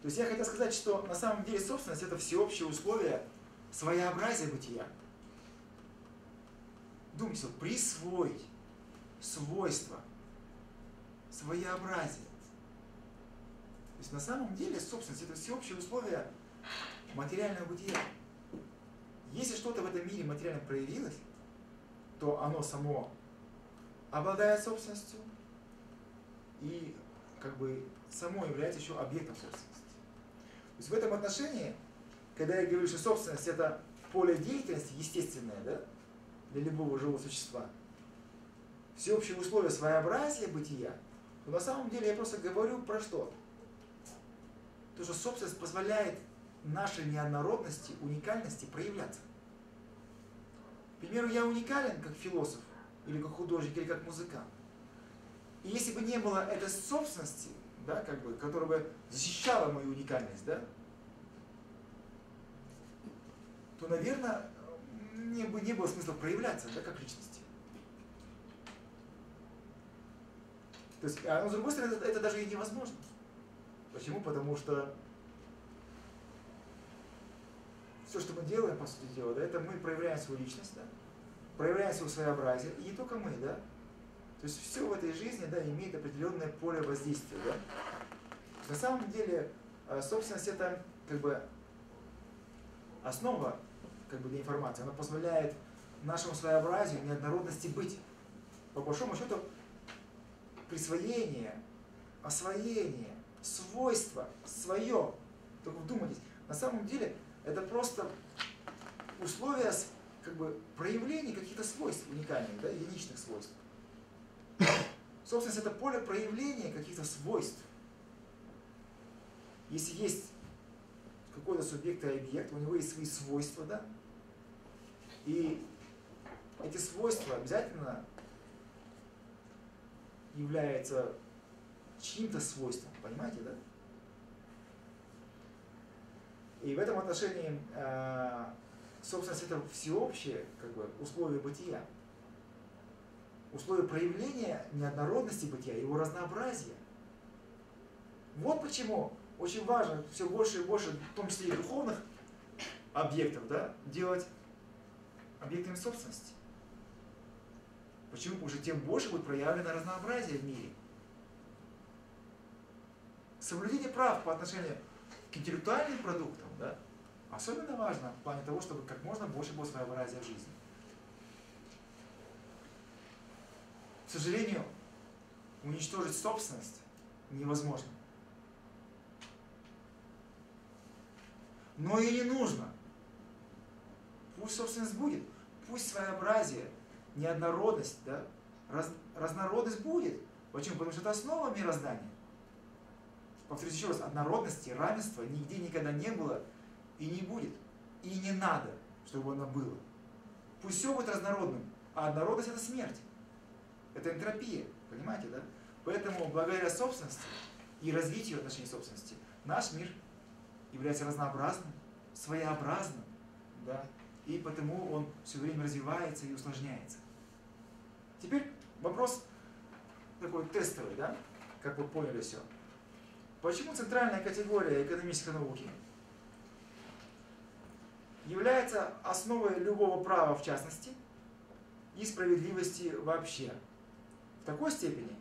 То есть я хотел сказать, что на самом деле собственность это всеобщее условие своеобразия бытия. Думайте, присвоить свойства, своеобразие. Есть на самом деле собственность это всеобщее условие материального бытия. Если что-то в этом мире материально проявилось, то оно само обладает собственностью и как бы само является еще объектом собственности. То есть в этом отношении, когда я говорю, что собственность это поле деятельности естественное, да, для любого живого существа, всеобщее условие своеобразия бытия, то на самом деле я просто говорю про что? То, что собственность позволяет нашей неоднородности, уникальности проявляться. К примеру, я уникален как философ, или как художник, или как музыкант. И если бы не было этой собственности, да, как бы, которая бы защищала мою уникальность, да, то, наверное, мне бы не было смысла проявляться, да, как личности. То есть, а, с другой стороны, это, это даже и невозможно. Почему? Потому что все, что мы делаем, по сути дела, да, это мы проявляем свою личность, да, проявляем свое своеобразие, и не только мы, да. То есть все в этой жизни, да, имеет определенное поле воздействия, да. На самом деле, э, собственность это как бы основа как бы, для информации. Она позволяет нашему своеобразию, неоднородности быть. По большому счету, присвоение, освоение, свойство, свое. Только вдумайтесь, на самом деле это просто условия как бы, проявления каких-то свойств уникальных, да, единичных свойств. Собственность это поле проявления каких-то свойств. Если есть какой-то субъект и объект, у него есть свои свойства, да? И эти свойства обязательно являются чьим-то свойством, понимаете, да? И в этом отношении э, собственность это всеобщее как бы, условие бытия. Условие проявления неоднородности бытия, его разнообразия. Вот почему очень важно все больше и больше, в том числе и духовных объектов, да, делать объектами собственности. Почему? Потому что тем больше будет проявлено разнообразие в мире. Соблюдение прав по отношению к интеллектуальным продуктам, да, особенно важно в плане того, чтобы как можно больше было своеобразия в жизни. К сожалению, уничтожить собственность невозможно. Но и не нужно. Пусть собственность будет, пусть своеобразие, неоднородность, да, раз, разнородность будет. Почему? Потому что это основа мироздания. Повторюсь еще раз, однородности, равенства нигде никогда не было и не будет. И не надо, чтобы оно было. Пусть все будет разнородным, а однородность это смерть. Это энтропия, понимаете, да? Поэтому благодаря собственности и развитию отношений собственности наш мир является разнообразным, своеобразным, да, и потому он все время развивается и усложняется. Теперь вопрос такой тестовый, да, как вы поняли все. Почему центральная категория экономической науки является основой любого права в частности и справедливости вообще? В такой степени,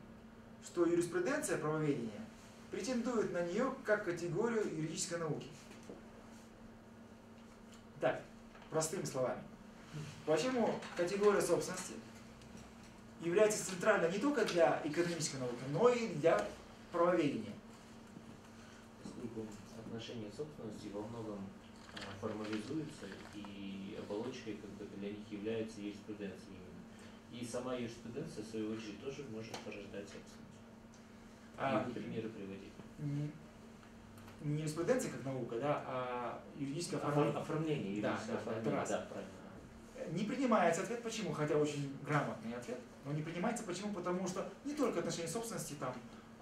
что юриспруденция правоведения претендует на нее как категорию юридической науки. Так, простыми словами. Почему категория собственности является центральной не только для экономической науки, но и для правоведения? Поскольку отношения собственности во многом а, формализуются, и оболочкой как бы, для них является юриспруденция именно. И сама юриспруденция, в свою очередь, тоже может порождать собственность. А, И примеры приводить. не, юриспруденция как наука, да, а юридическое Оформ- оформление. Оформление, Да, юридическое да, оформление, раз. да, правильно. Не принимается ответ почему, хотя очень грамотный ответ, но не принимается почему, потому что не только отношения собственности там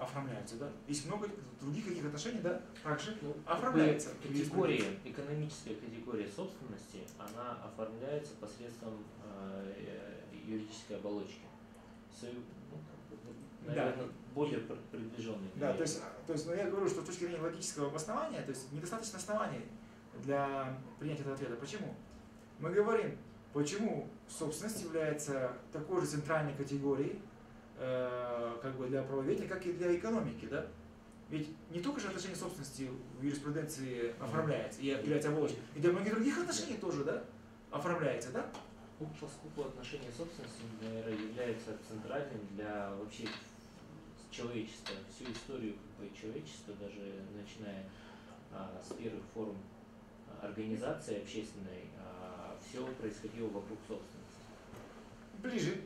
оформляются, да, есть много других каких отношений, да, также Ну, оформляется. Категория, экономическая категория собственности, она оформляется посредством э, юридической оболочки. Свою, ну, бы, Да. наверное, более пр- приближенной. к Да, то есть, то есть, ну, я говорю, что с точки зрения логического обоснования, то есть недостаточно оснований для принятия этого ответа. Почему? Мы говорим, почему собственность является такой же центральной категорией э, как бы для правоведения, как и для экономики, да? Ведь не только же отношение собственности в юриспруденции оформляется и является оболочкой, и для многих других отношений тоже, да, оформляется, да? Ну, поскольку отношение собственности, наверное, является центральным для вообще человечества, всю историю как бы, человечества, даже начиная а, с первых форм а, организации общественной, все происходило вокруг собственности. Ближе,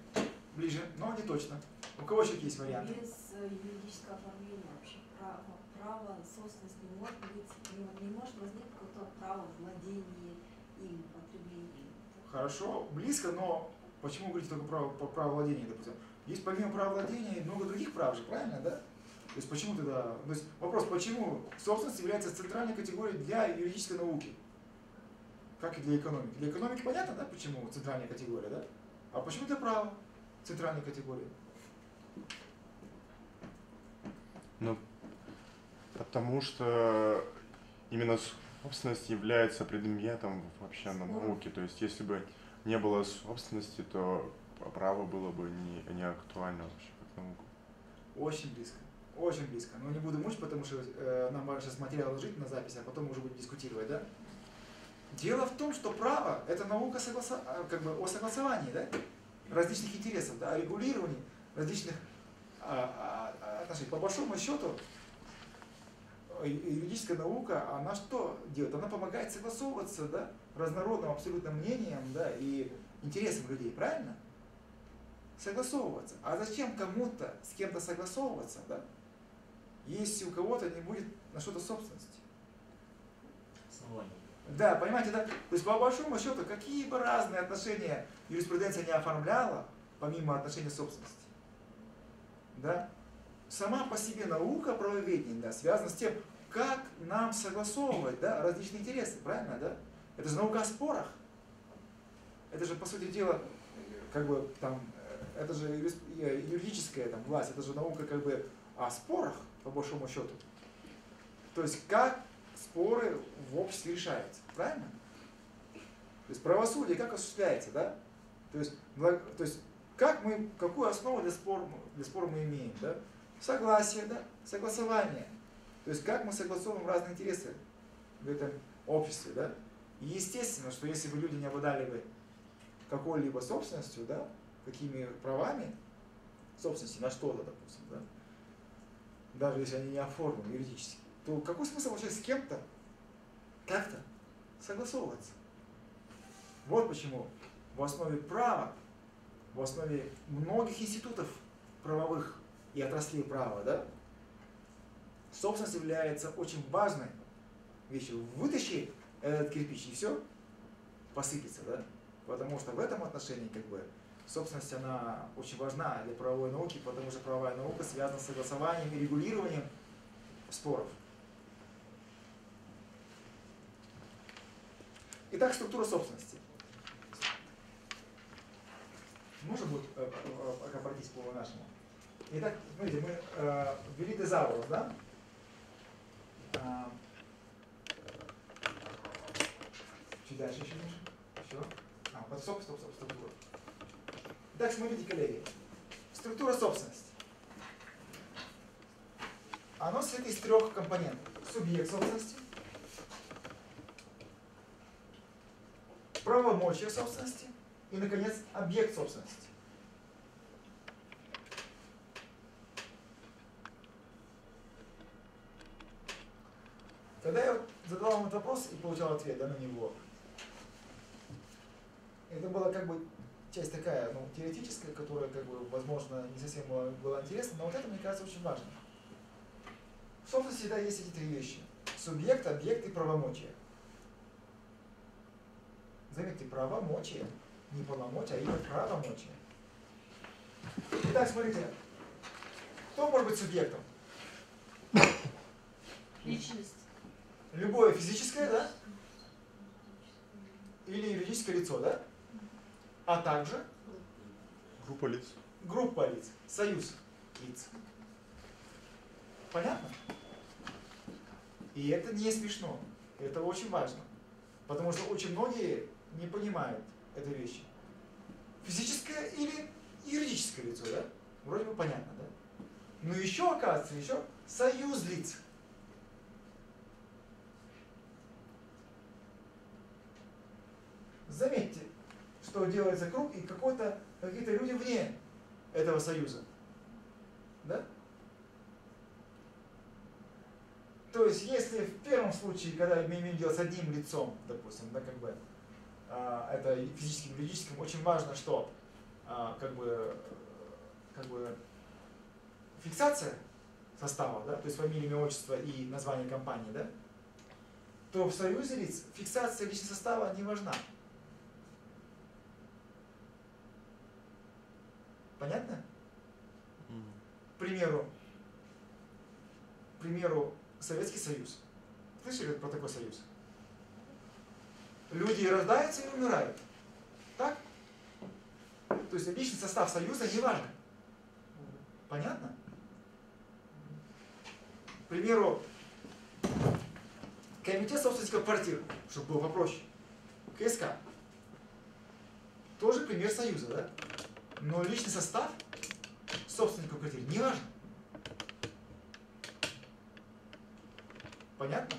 ближе, но не точно. У кого еще есть варианты? Без э, юридического оформления вообще права, права собственности не может быть, не, не может возникнуть какое-то право владения им, потребления. Хорошо, близко, но почему говорите только право, по праву владения, допустим? есть помимо права владения много других прав же, правильно, да? То есть почему тогда, то есть вопрос, почему собственность является центральной категорией для юридической науки, как и для экономики. Для экономики понятно, да, почему центральная категория, да? А почему для права центральной категории? Ну, потому что именно собственность является предметом вообще на науке. То есть, если бы не было собственности, то право было бы не, не актуально вообще как наука. Очень близко. Очень близко. Но не буду мучить, потому что э, нам важно сейчас материал ложить на запись, а потом уже будем дискутировать, да? Дело в том, что право – это наука согласа... а, как бы о согласовании, да? Различных интересов, да, о регулировании различных а, а, а, отношений. По большому счету, э, юридическая наука, она что делает? Она помогает согласовываться, да, разнородным абсолютно мнениям, да, и интересам людей, правильно? Согласовываться. А зачем кому-то с кем-то согласовываться, да, если у кого-то не будет на что-то собственности? Основание. Да, понимаете, да? То есть по большому счету, какие бы разные отношения юриспруденция не оформляла, помимо отношений собственности, да, сама по себе наука правоведения, да, связана с тем, как нам согласовывать, да, различные интересы, правильно, да? Это же наука о спорах. Это же, по сути дела, как бы там, э, это же юридическая там, власть, это же наука как бы о спорах, по большому счету. То есть как споры в обществе решаются, правильно? То есть правосудие как осуществляется, да? То есть, то есть как мы, какую основу для спора, для спора мы имеем, да? Согласие, да? Согласование. То есть как мы согласовываем разные интересы в этом обществе, да? И естественно, что если бы люди не обладали бы какой-либо собственностью, да, какими правами собственности на что-то, допустим, да, даже если они не оформлены юридически, то какой смысл вообще с кем-то как-то согласовываться? Вот почему в основе права, в основе многих институтов правовых и отраслей права, да, собственность является очень важной вещью. Вытащи этот кирпич, и все посыпется, да? Потому что в этом отношении, как бы, собственность, она очень важна для правовой науки, потому что правовая наука связана с согласованием и регулированием споров. Итак, структура собственности. Можно будет э, э, пока пройтись по нашему? Итак, смотрите, мы э, ввели тезаурус, да? А, чуть дальше еще ниже. Все. А, под стоп, стоп, стоп, структура. Итак, смотрите, коллеги. Структура собственности. Оно состоит из трех компонентов. Субъект собственности, правомочия собственности и, наконец, объект собственности. Когда я вот задавал вам этот вопрос и получал ответ да, на него, это была как бы часть такая, ну, теоретическая, которая, как бы, возможно, не совсем была, была интересна, но вот это, мне кажется, очень важно. В собственности всегда есть эти три вещи. Субъект, объект и правомочие. Заметьте, правомочие. Не полномочия, а именно правомочие. Итак, смотрите. Кто может быть субъектом? Личность. Любое физическое, да? Или юридическое лицо, да? А также Группа лиц. группа лиц, союз лиц. Понятно? И это не смешно. Это очень важно. Потому что очень многие не понимают этой вещи. Физическое или юридическое лицо, да? Вроде бы понятно, да? Но еще, оказывается, еще союз лиц. Заметьте, что делается круг и какой-то, какие-то люди вне этого союза. Да? То есть, если в первом случае, когда мы имеем дело с одним лицом, допустим, да, как бы, а, это физическим, юридическим, очень важно, что а, как бы, как бы фиксация состава, да, то есть фамилия, имя, отчество и название компании, да, то в союзе лиц фиксация личного состава не важна. Понятно? К примеру, к примеру, Советский Союз. Слышали про такой союз? Да. Люди рождаются и умирают. Так? То есть личный состав союза не важен. Понятно? К примеру, комитет собственников квартир, чтобы было попроще. КСК. Тоже пример союза, да? Но личный состав собственников квартир не важен. Понятно?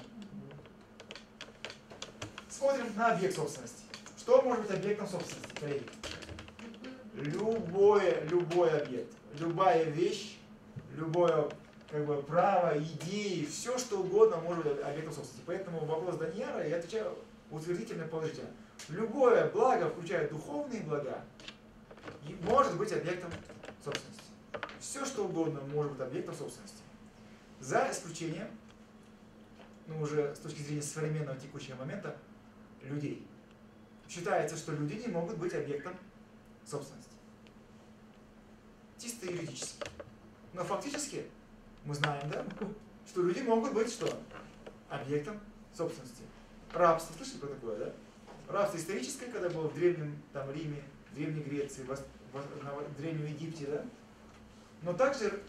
Смотрим на объект собственности. Что может быть объектом собственности, коллеги? Любое, любой объект, любая вещь, любое как бы, право, идеи, все что угодно может быть объектом собственности. Поэтому вопрос Даньяра я отвечаю утвердительно положительно. Любое благо, включая духовные блага, может быть объектом собственности. Все что угодно может быть объектом собственности. За исключением, ну уже с точки зрения современного текущего момента, людей. Считается, что люди не могут быть объектом собственности. Чисто юридически. Но фактически мы знаем, да, что люди могут быть что? Объектом собственности. Рабство, слышали про такое, да? Рабство историческое, когда было в Древнем там, Риме, в Древней Греции, в, в, в Древнем Египте, да? Но также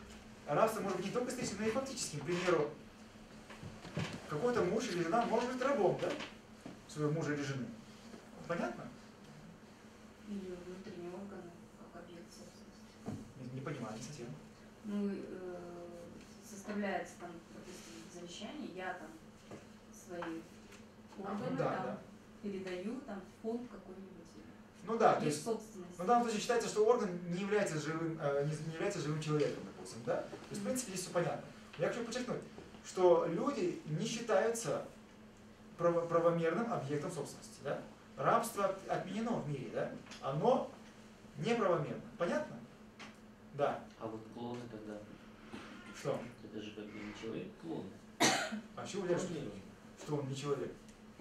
рабство может быть не только историческим, но и фактическим. К примеру, какой-то муж или жена может быть рабом, да? Своего мужа или жены. Понятно? Или внутренние органы, как объект собственности. Не, не понимаю, совсем. Ну, э, составляется там, допустим, завещание, я там свои органы Ну да, там да. передаю там в фонд какой-нибудь. Ну да, то есть. Но в данном случае считается, что орган не является живым, э, не, не является живым человеком, допустим, да? То есть, в принципе, здесь все понятно. Я хочу подчеркнуть, что люди не считаются правомерным объектом собственности, да? Рабство от- отменено в мире, да? Оно неправомерно. Понятно? Да. А вот клоны тогда, Что? это же как бы не человек, клон. А чего уверен, что, что он не человек?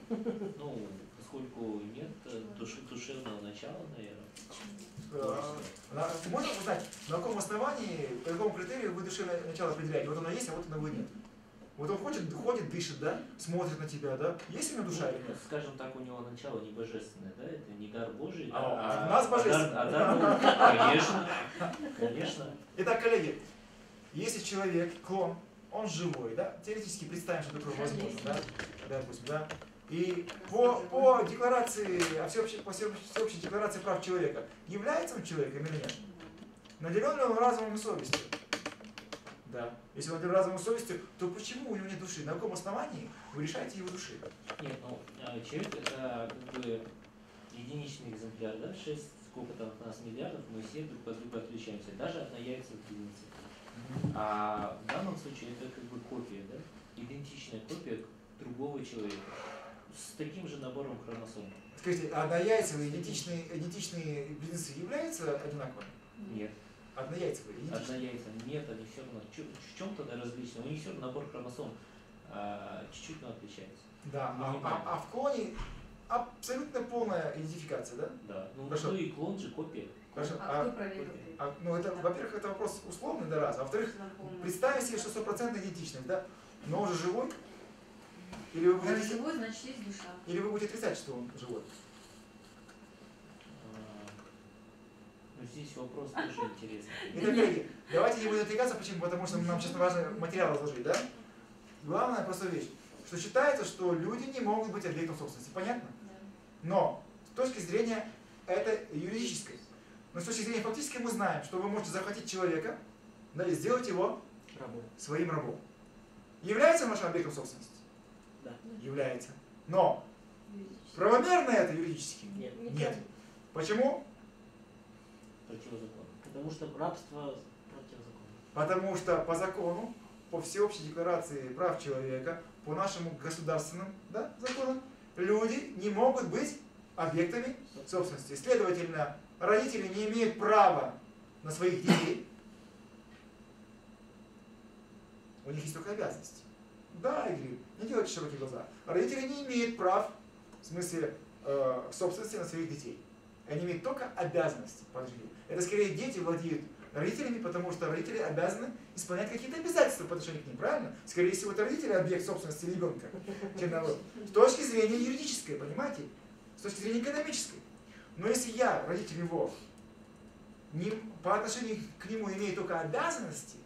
Ну, поскольку нет э, души, душевного начала, наверное. Э, Можно узнать, на каком основании, по какому критерию вы душевное начало определяете? Вот оно есть, а вот оно его нет. Вот он ходит, ходит, дышит, да? Смотрит на тебя, да? Есть у него душа или Ну, нет? Скажем так, у него начало не божественное, да? Это не дар Божий, да? А у нас божественное. а дар- а дар- конечно, конечно. Итак, коллеги, если человек, клон, он живой, да? Теоретически представим, что такое возможно, да? Да, допустим, да? И по, по декларации, о всеобщей, по всеобщей, всеобщей декларации прав человека, является он человеком или нет? Наделен ли он разумом и совестью? Да. Если он разумом и совестью, то почему у него нет души? На каком основании вы решаете его души? Нет, ну, а, человек это как бы единичный экземпляр, да? Шесть, сколько там у нас миллиардов, мы все друг от друга отличаемся, даже одна яйца в единице. А в данном случае это как бы копия, да? Идентичная копия другого человека с таким же набором хромосом. Скажите, а однояйцевые идентичные, идентичные близнецы являются одинаковыми? Нет. Однояйцевые, идентичные. Одна яйца. Нет, они все равно в чем тогда различны. У них все равно набор хромосом а, чуть-чуть, но отличается. Да, а, Минимально. а- а в клоне абсолютно полная идентификация, да? Да. Ну, Хорошо. ну и клон же копия. Хорошо. А кто А, проверил? а, ну, это, во-первых, это вопрос условный, да, раз. А во-вторых, представим себе, что стопроцентная идентичность, да? Но он же живой? Или вы Раз будете, живой, значит есть душа. или вы будете отрицать, что он живой? А, Ну, здесь вопрос тоже интересный. Итак, коллеги, давайте не будем отвлекаться, почему? Потому что нам сейчас важно материал разложить, да? Главная просто вещь, что считается, что люди не могут быть объектом собственности. Понятно? Но с точки зрения это юридической. Но с точки зрения фактической мы знаем, что вы можете захватить человека да, и сделать его Рабом. своим рабом. Является он вашим объектом собственности? Да. Является. Но правомерно это юридически? Нет. Нет. Почему? Противозаконно. Потому что рабство противозаконно. Потому что по закону, по всеобщей декларации прав человека, по нашему государственным да, законам, люди не могут быть объектами собственности. Следовательно, родители не имеют права на своих детей. У них есть только обязанности. Да, Игорь, не делайте широкие глаза. Родители не имеют прав, в смысле, э, собственности на своих детей. Они имеют только обязанности по жизни. Это скорее дети владеют родителями, потому что родители обязаны исполнять какие-то обязательства по отношению к ним, правильно? Скорее всего, это родители объект собственности ребенка, чем наоборот. С точки зрения юридической, понимаете? С точки зрения экономической. Но если я, родитель его, не, по отношению к нему имею только обязанности,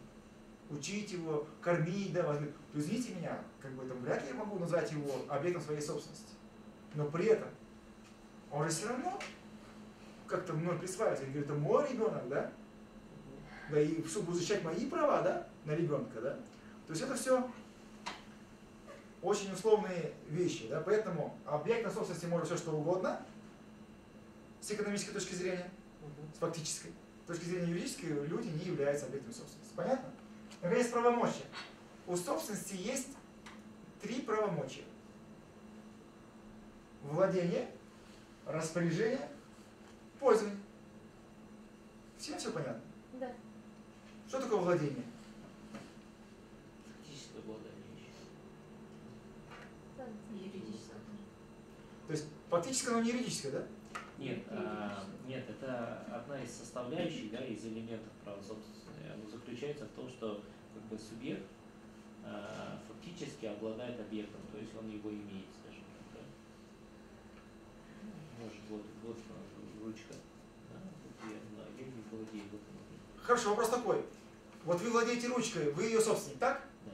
учить его, кормить, да, возможно, то извините меня, как бы там вряд ли я могу назвать его объектом своей собственности. Но при этом он же все равно как-то мной присваивается. Я говорю, это мой ребенок, да? Да, и что, буду защищать мои права, да, на ребенка, да? То есть это все очень условные вещи, да, поэтому объект на собственности может все что угодно, с экономической точки зрения, с фактической. С точки зрения юридической люди не являются объектами собственности. Понятно? Наконец, правомочия. У собственности есть три правомочия. Владение, распоряжение, пользование. Всем все понятно? Да. Что такое владение? Фактическое. Да. Юридическое. То есть фактически оно не юридическое, да? Нет, а, нет, это одна из составляющих, да, из элементов права собственности. Оно заключается в том, что как бы субъект а, фактически обладает объектом, то есть он его имеет, скажем так. Да? Может, вот, вот ручка. Да? Вот я, да, я не владею вот этой. Хорошо, вопрос такой. Вот вы владеете ручкой, вы ее собственник, так? Да.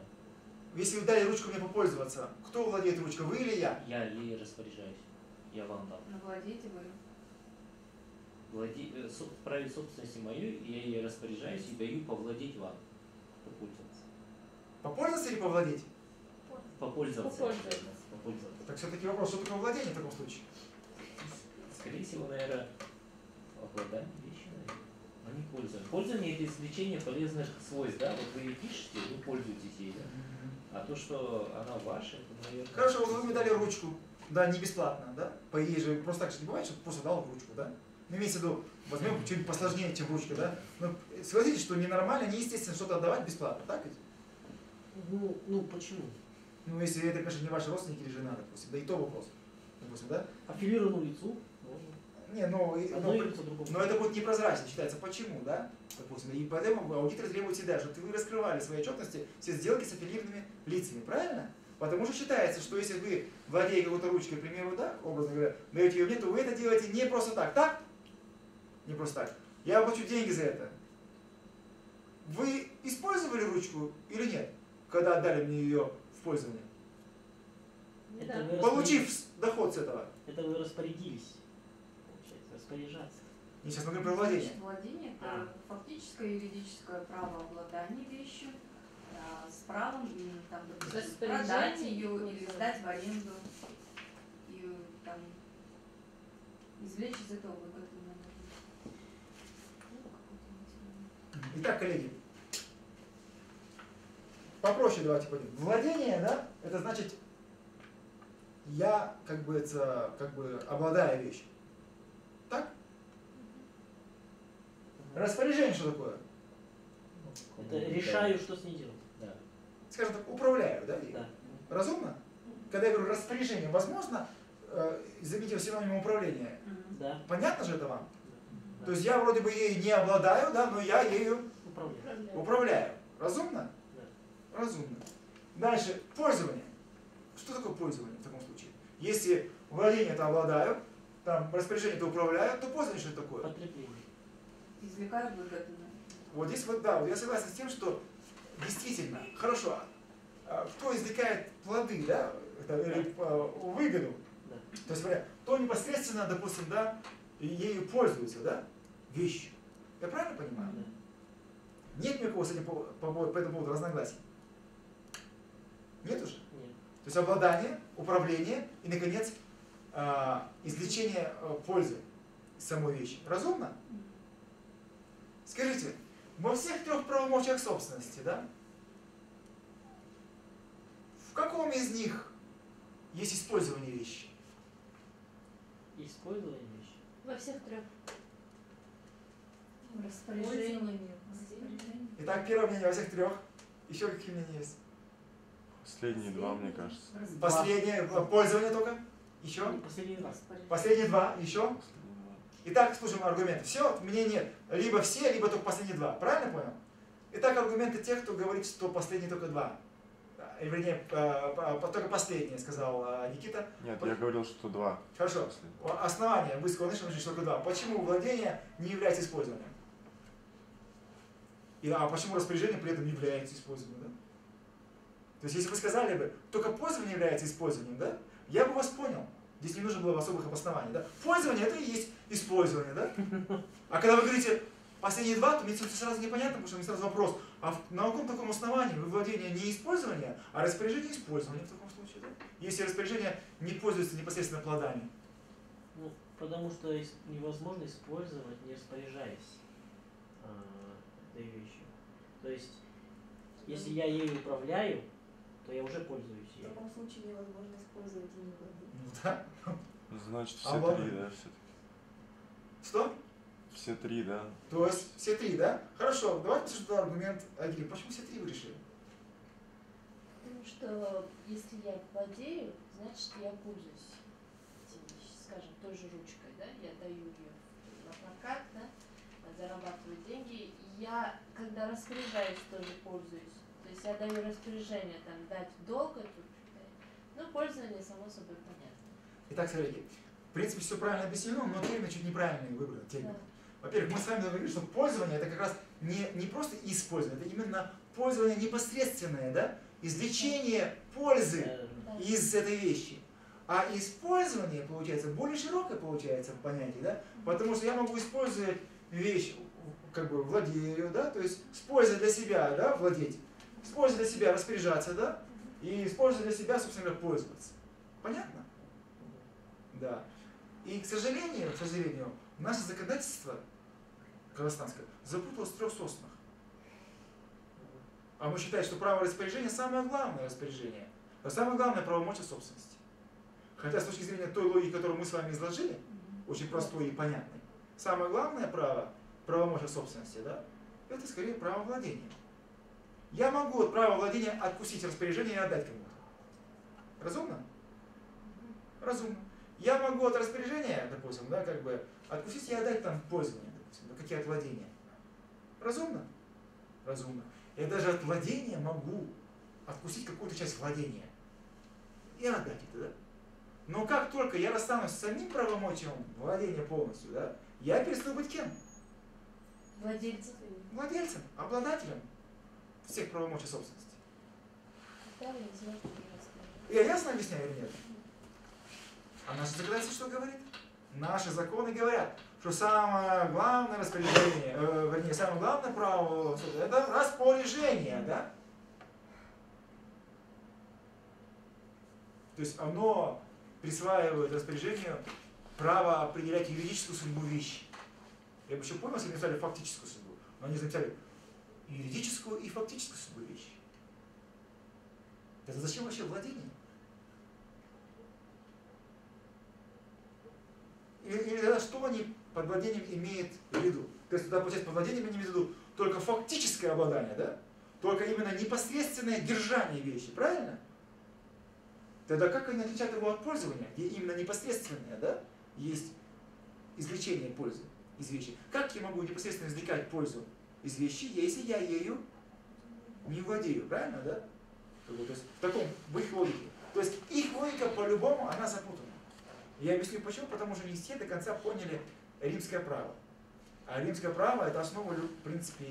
Если вы дали ручку мне попользоваться, кто владеет ручкой, вы или я? Я ей распоряжаюсь. Я вам дал. Но владеете вы. Владе... э, праве собственности моей я ей распоряжаюсь и даю повладеть вам. Попользоваться. Попользоваться или повладеть? Попользоваться. Попользоваться. Попользоваться. Так все-таки вопрос, что такое владение в таком случае? Скорее всего, наверное, обладание вещи, наверное. Но не пользование. Пользование это извлечение полезных свойств, да? Вот вы ее пишете, вы пользуетесь ей, да? А то, что она ваша, это, наверное... Хорошо, вы мне дали ручку, да, не бесплатно, да? По ей же просто так же не бывает, что просто дал ручку, да? Ну, имеется в виду, возьмем что-нибудь посложнее, чем ручка, да? Но согласитесь, что ненормально, неестественно что-то отдавать бесплатно, так ведь? Ну, ну почему? Ну, если это, конечно, не ваши родственники или жена, допустим, да и то вопрос, допустим, да? Аффилированному лицу. Не, но, и- Одно но, лицо другому. но это будет непрозрачно считается. Почему, да? Допустим, и поэтому аудитор требует всегда, чтобы вы раскрывали в своей отчетности все сделки с аффилированными лицами, правильно? Потому что считается, что если вы, владея какой-то ручкой, к примеру, да, образно говоря, даете ее мне, то вы это делаете не просто так, так? Не просто так. Я плачу деньги за это. Вы использовали ручку или нет, когда отдали мне ее в пользование? Это Получив доход с этого. Это вы распорядились, распоряжаться. Я сейчас говорю про владение. Владение это А. фактическое юридическое право обладания вещью а, с правом там, допустим, продать ее или сдать в аренду и там извлечь из этого выгоду. Итак, коллеги, попроще давайте пойдем. Владение, да, это значит, я, как бы, это, как бы, обладаю вещью. Так? Распоряжение что такое? Это решаю, что с ней делать. Да. Скажем так, управляю, да? Да. Разумно? Когда я говорю распоряжение, возможно, э, заметив синонимом управления, Мгм. Да. понятно же это вам? Да. То есть я вроде бы ею не обладаю, да, но я ею Управляю. Управляю. Разумно? Да. Разумно. Дальше, пользование. Что такое пользование в таком случае? Если владение это обладаю, там распоряжение это управляю, то пользование что такое? Потребление. Извлекаю выгоду. наверное. Вот здесь вот, да, вот я согласен с тем, что действительно, хорошо, а кто извлекает плоды, да, это, или, а, выгоду, Да. то есть, говоря, кто непосредственно, допустим, да, ею пользуется, да, вещью. Я правильно понимаю? Да. Нет никакого с этим по, по, по этому поводу разногласий? Нет уже? Нет. То есть обладание, управление и, наконец, а, извлечение а, пользы самой вещи. Разумно? Скажите, во всех трех правомочиях собственности, да? В каком из них есть использование вещи? Использование вещи. Во всех трех. Распоряжение. Пользование. Распоряжение. Итак, первое мнение во всех трех. Еще какие мнения есть? Последние два, мне кажется. Последнее, а, пользование только. Еще? Последние два. Еще? Последние два. Итак, слушаем аргументы. Все, мне нет. Либо все, либо только последние два. Правильно понял? Итак, аргументы тех, кто говорит, что последние только два. А, Вернее, э, э, только последние, сказал э, Никита. Нет, я говорил, что два. Хорошо. Последний. Основание высокого значения только два. Почему владение не является использованием? И, а почему распоряжение при этом не является использованием? Да? То есть, если вы сказали бы, только пользование является использованием, да, я бы вас понял. Здесь не нужно было особых обоснований. Да? Пользование это и есть использование. Да? А когда вы говорите последние два, то мне сразу непонятно, потому что меня сразу вопрос, а на каком таком основании вы владение не использование, а распоряжение использование в таком случае? Да? Если распоряжение не пользуется непосредственно плодами. Ну, потому что невозможно использовать, не распоряжаясь а, этой вещью. То есть, если я ею управляю, то я уже пользуюсь В ею. таком случае невозможно использовать и не владеть. Ну да. Значит, А все ладно. три, да? Все, Что? все три, да? То есть все три, да? Хорошо, давайте обсуждаем аргумент Агили. Почему все три вы решили? Потому что если я владею, значит я пользуюсь этим, скажем, той же ручкой, да, я даю ее на прокат, да, зарабатываю деньги, я, когда распоряжаюсь, тоже пользуюсь. То есть я даю распоряжение там дать в долг эту, ну, пользование само собой понятно. Итак, смотрите, в принципе, все правильно объяснено, но термин чуть неправильный выбран. Термин. Да. Во-первых, мы с вами говорили, что пользование это как раз не, не просто использование, это именно пользование непосредственное, да? Извлечение пользы Да. из этой вещи. А использование, получается, более широкое получается понятие, да? Потому что я могу использовать вещь, как бы владею, да, то есть с пользой для себя, да, владеть, с пользой для себя распоряжаться, да, и с пользой для себя, собственно говоря, пользоваться. Понятно? Да. И, к сожалению, к сожалению, наше законодательство казахстанское запуталось в трех соснах. А мы считаем, что право распоряжения самое главное распоряжение. А самое главное правомочие собственности. Хотя с точки зрения той логики, которую мы с вами изложили, очень простой и понятной, самое главное право, правомочия собственности, да, это скорее право владения. Я могу от права владения откусить распоряжение и отдать кому-то. Разумно? Разумно. Я могу от распоряжения, допустим, да, как бы откусить и отдать там в пользование, допустим, да, какие от владения. Разумно? Разумно. Я даже от владения могу откусить какую-то часть владения и отдать это, да? Но как только я расстанусь с самим правомочием владения полностью, да, я перестаю быть кем? Владельцы. Владельцем, обладателем всех правомочий собственности. Я ясно объясняю или нет? А наше законодательство что говорит? Наши законы говорят, что самое главное распоряжение, э, вернее, самое главное право – это распоряжение, да? То есть оно присваивает распоряжению право определять юридическую судьбу вещи. Я бы еще понял, если бы написали фактическую судьбу, но они записали юридическую и фактическую судьбу вещи. Это зачем вообще владение? Или, или что они под владением имеют в виду? То есть получается, под владением они имеют в виду только фактическое обладание, да? Только именно непосредственное держание вещи, правильно? Тогда как они отличают его от пользования, где именно непосредственное, да, есть извлечение пользы из вещи? Как я могу непосредственно извлекать пользу из вещи, если я ею не владею, правильно, да? То есть в таком, в их логике. То есть их логика по-любому, она запутана. Я объясню почему, потому что не все до конца поняли римское право. А римское право это основа, в принципе,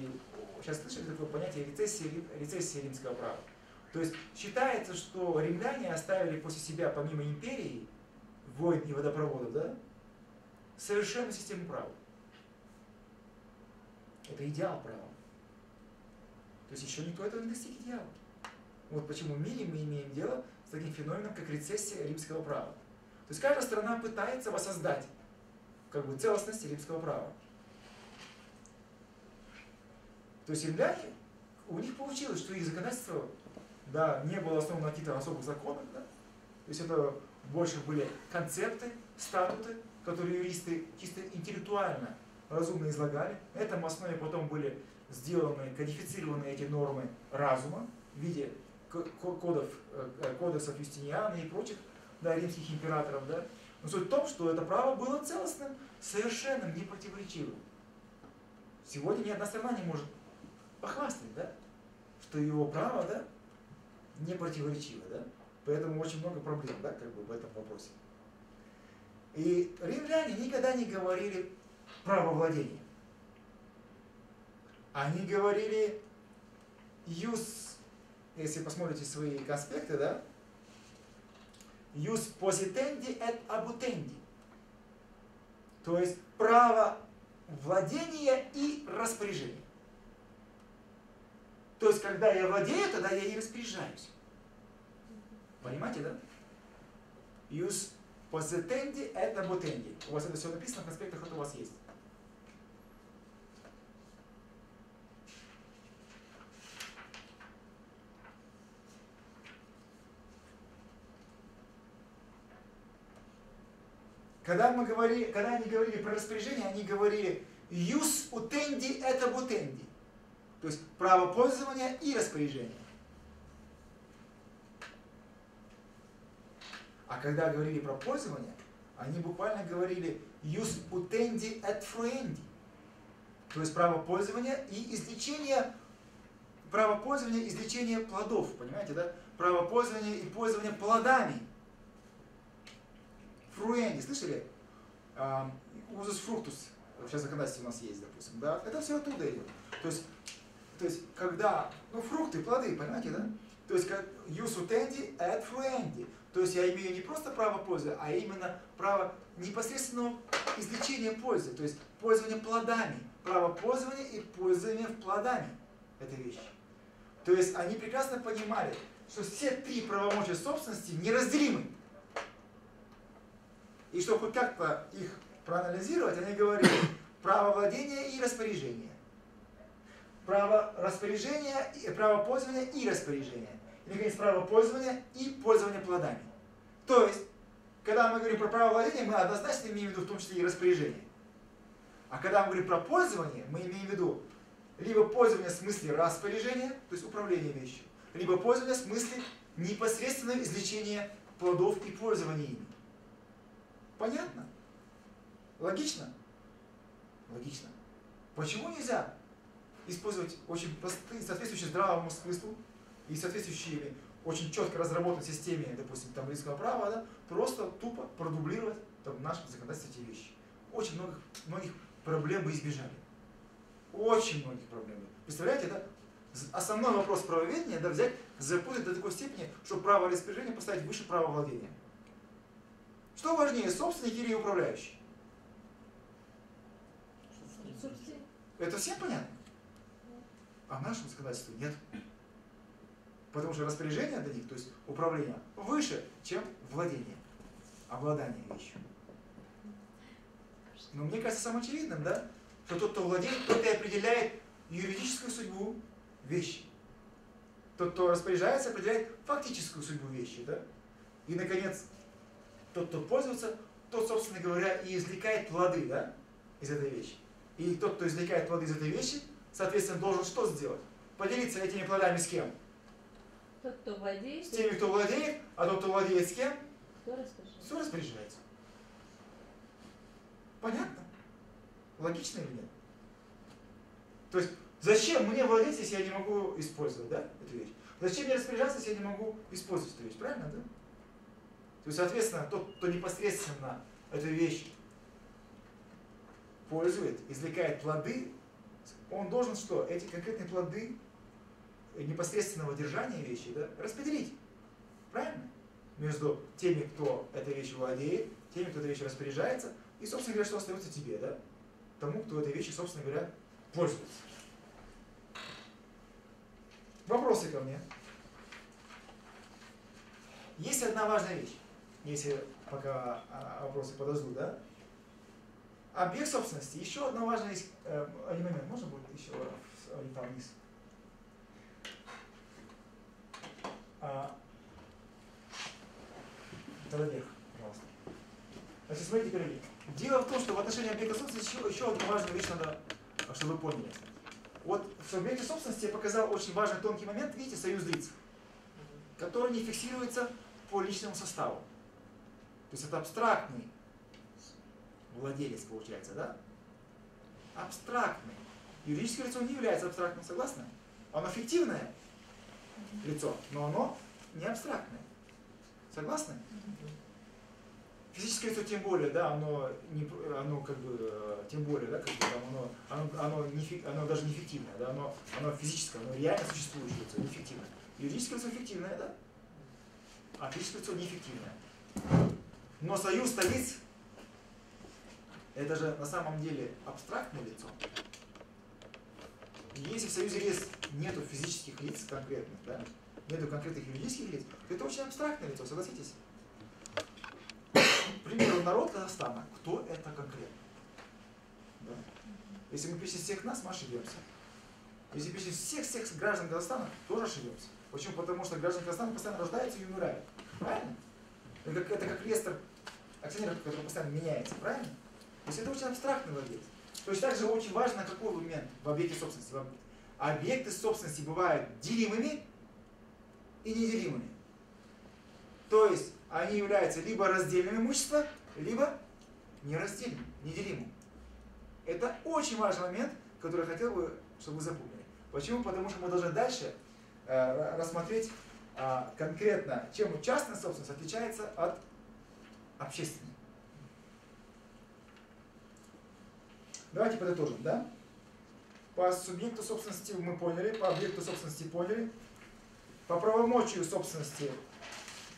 сейчас слышали такое понятие рецессии, рим- рецессии римского права. То есть считается, что римляне оставили после себя, помимо империи, войн и водопроводов, да, совершенную систему права. Это идеал права. То есть еще никто этого не достиг идеала. Вот почему в мире мы имеем дело с таким феноменом, как рецессия римского права. То есть каждая страна пытается воссоздать как бы целостность римского права. То есть римляне, у них получилось, что их законодательство да, не было основано на каких-то особых законах, да? то есть это больше были концепты, статуты, которые юристы чисто интеллектуально разумно излагали. На этом основе потом были сделаны, кодифицированы эти нормы разума в виде ко- ко- кодов, э, кодексов Юстиниана и прочих да, римских императоров. Да? Но суть в том, что это право было целостным, совершенным, непротиворечивым. Сегодня ни одна страна не может похвастать, да, что его право, да, не противоречиво, да. Поэтому очень много проблем, да, как бы в этом вопросе. И римляне никогда не говорили право владения. Они говорили use, если посмотрите свои конспекты, да, use positendi et abutendi. То есть право владения и распоряжения. То есть, когда я владею, тогда я и распоряжаюсь. Понимаете, да? Use positendi et abutendi. У вас это все написано в конспектах, это у вас есть. Когда, мы говорили, когда они говорили про распоряжение, они говорили «юс утенди это бутенди». То есть право пользования и распоряжения. А когда говорили про пользование, они буквально говорили «юс утенди et fruendi». То есть право пользования и извлечение, право пользования и извлечение плодов, понимаете, да? Право пользования и пользования плодами – фруэнди, слышали? Узус фруктус, сейчас законодательство у нас есть, допустим, да? Это все оттуда идет. То есть, то есть когда, ну, фрукты, плоды, понимаете, да? То есть, как use utendi et fruendi. То есть, я имею не просто право пользы, а именно право непосредственного извлечения пользы. То есть, пользование плодами. Право пользования и пользование плодами. Это вещи. То есть, они прекрасно понимали, что все три правомочия собственности неразделимы. И чтобы хоть как-то их проанализировать, они говорили право владения и распоряжения. Право распоряжения, право пользования и распоряжения. И, наконец, право пользования и пользования плодами. То есть, когда мы говорим про право владения, мы однозначно имеем в виду в том числе и распоряжение. А когда мы говорим про пользование, мы имеем в виду либо пользование в смысле распоряжения, то есть управление вещью, либо пользование в смысле непосредственного извлечения плодов и пользования ими. Понятно? Логично? Логично. Почему нельзя использовать очень простые, соответствующие здравому смыслу и соответствующие очень четко разработанной системе, допустим, там римского права, да, просто тупо продублировать там, в нашем эти вещи. Очень многих, многих проблем бы избежали. Очень многих проблем. Представляете, да? Основной вопрос правоведения, да, взять, запутать до такой степени, что право распоряжения поставить выше права владения. Что важнее, собственник или управляющий? Это всем понятно? А в нашем законодательстве нет. Потому что распоряжение для них, то есть управление, выше, чем владение, обладание вещью. Но мне кажется самым очевидным, да, что тот, кто владеет, тот и определяет юридическую судьбу вещи. Тот, кто распоряжается, определяет фактическую судьбу вещи. Да? И, наконец, тот, кто пользуется, тот, собственно говоря, и извлекает плоды да, из этой вещи. И тот, кто извлекает плоды из этой вещи, соответственно, должен что сделать? Поделиться этими плодами с кем? Тот, кто владеет. С теми, кто владеет, а тот, кто владеет с кем? Кто распоряжается. Все распоряжается. Понятно? Логично или нет? То есть, зачем мне владеть, если я не могу использовать да, эту вещь? Зачем мне распоряжаться, если я не могу использовать эту вещь? Правильно, да? То есть, соответственно, тот, кто непосредственно эту вещь пользует, извлекает плоды, он должен что? Эти конкретные плоды непосредственного держания вещи да, распределить. Правильно? Между теми, кто этой вещью владеет, теми, кто этой вещью распоряжается, и, собственно говоря, что остается тебе, да? Тому, кто этой вещью, собственно говоря, пользуется. Вопросы ко мне? Есть одна важная вещь если пока а, вопросы подожду, да? Объект собственности. Еще одна важная э, момент. Можно будет еще там вниз? А, тогда вверх, пожалуйста. Значит, смотрите, коллеги. Дело в том, что в отношении объекта собственности еще, еще одну важную вещь надо, чтобы вы поняли. Вот в объекте собственности я показал очень важный тонкий момент, видите, союз лиц, который не фиксируется по личному составу. То есть это абстрактный владелец получается, да? Абстрактный. Юридическое лицо не является абстрактным, согласны? Оно фиктивное лицо, но оно не абстрактное. Согласны? Физическое лицо тем более, да, оно, не, оно как бы, э, тем более, да, как бы там оно, оно, оно, не, оно даже не фиктивное, да, оно, оно физическое, оно реально существующее лицо, не фиктивное. Юридическое лицо фиктивное, да, а физическое лицо неэффективное. Но союз столиц, это же на самом деле абстрактное лицо. Если в союзе лиц нету физических лиц конкретных, да, нету конкретных юридических лиц, то это очень абстрактное лицо, согласитесь? К народ Казахстана, кто это конкретно? Да? Если мы пишем всех нас, мы ошибемся. Если пишем всех-всех граждан Казахстана, тоже ошибемся. Почему? Потому что граждане Казахстана постоянно рождаются и умирают. Правильно? Это как, это как реестр акционеров, который постоянно меняется. Правильно? То есть это очень абстрактный владелец. То есть также очень важно, какой момент в объекте собственности. Объекты собственности бывают делимыми и неделимыми. То есть они являются либо раздельным имуществом, либо нераздельным, неделимым. Это очень важный момент, который я хотел бы, чтобы вы запомнили. Почему? Потому что мы должны дальше э, рассмотреть конкретно, чем частная собственность отличается от общественной. Давайте подытожим, да? По субъекту собственности мы поняли, по объекту собственности поняли, по правомочию собственности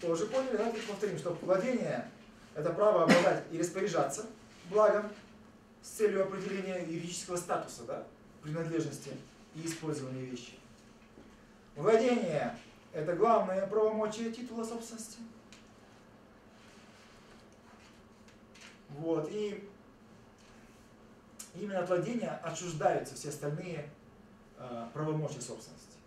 тоже поняли, да? Теперь повторим, что владение – это право обладать и распоряжаться благом с целью определения юридического статуса, да? принадлежности и использования вещи. Владение – это главное правомочие титула собственности. Вот, и именно от владения отчуждаются все остальные э, правомочия собственности.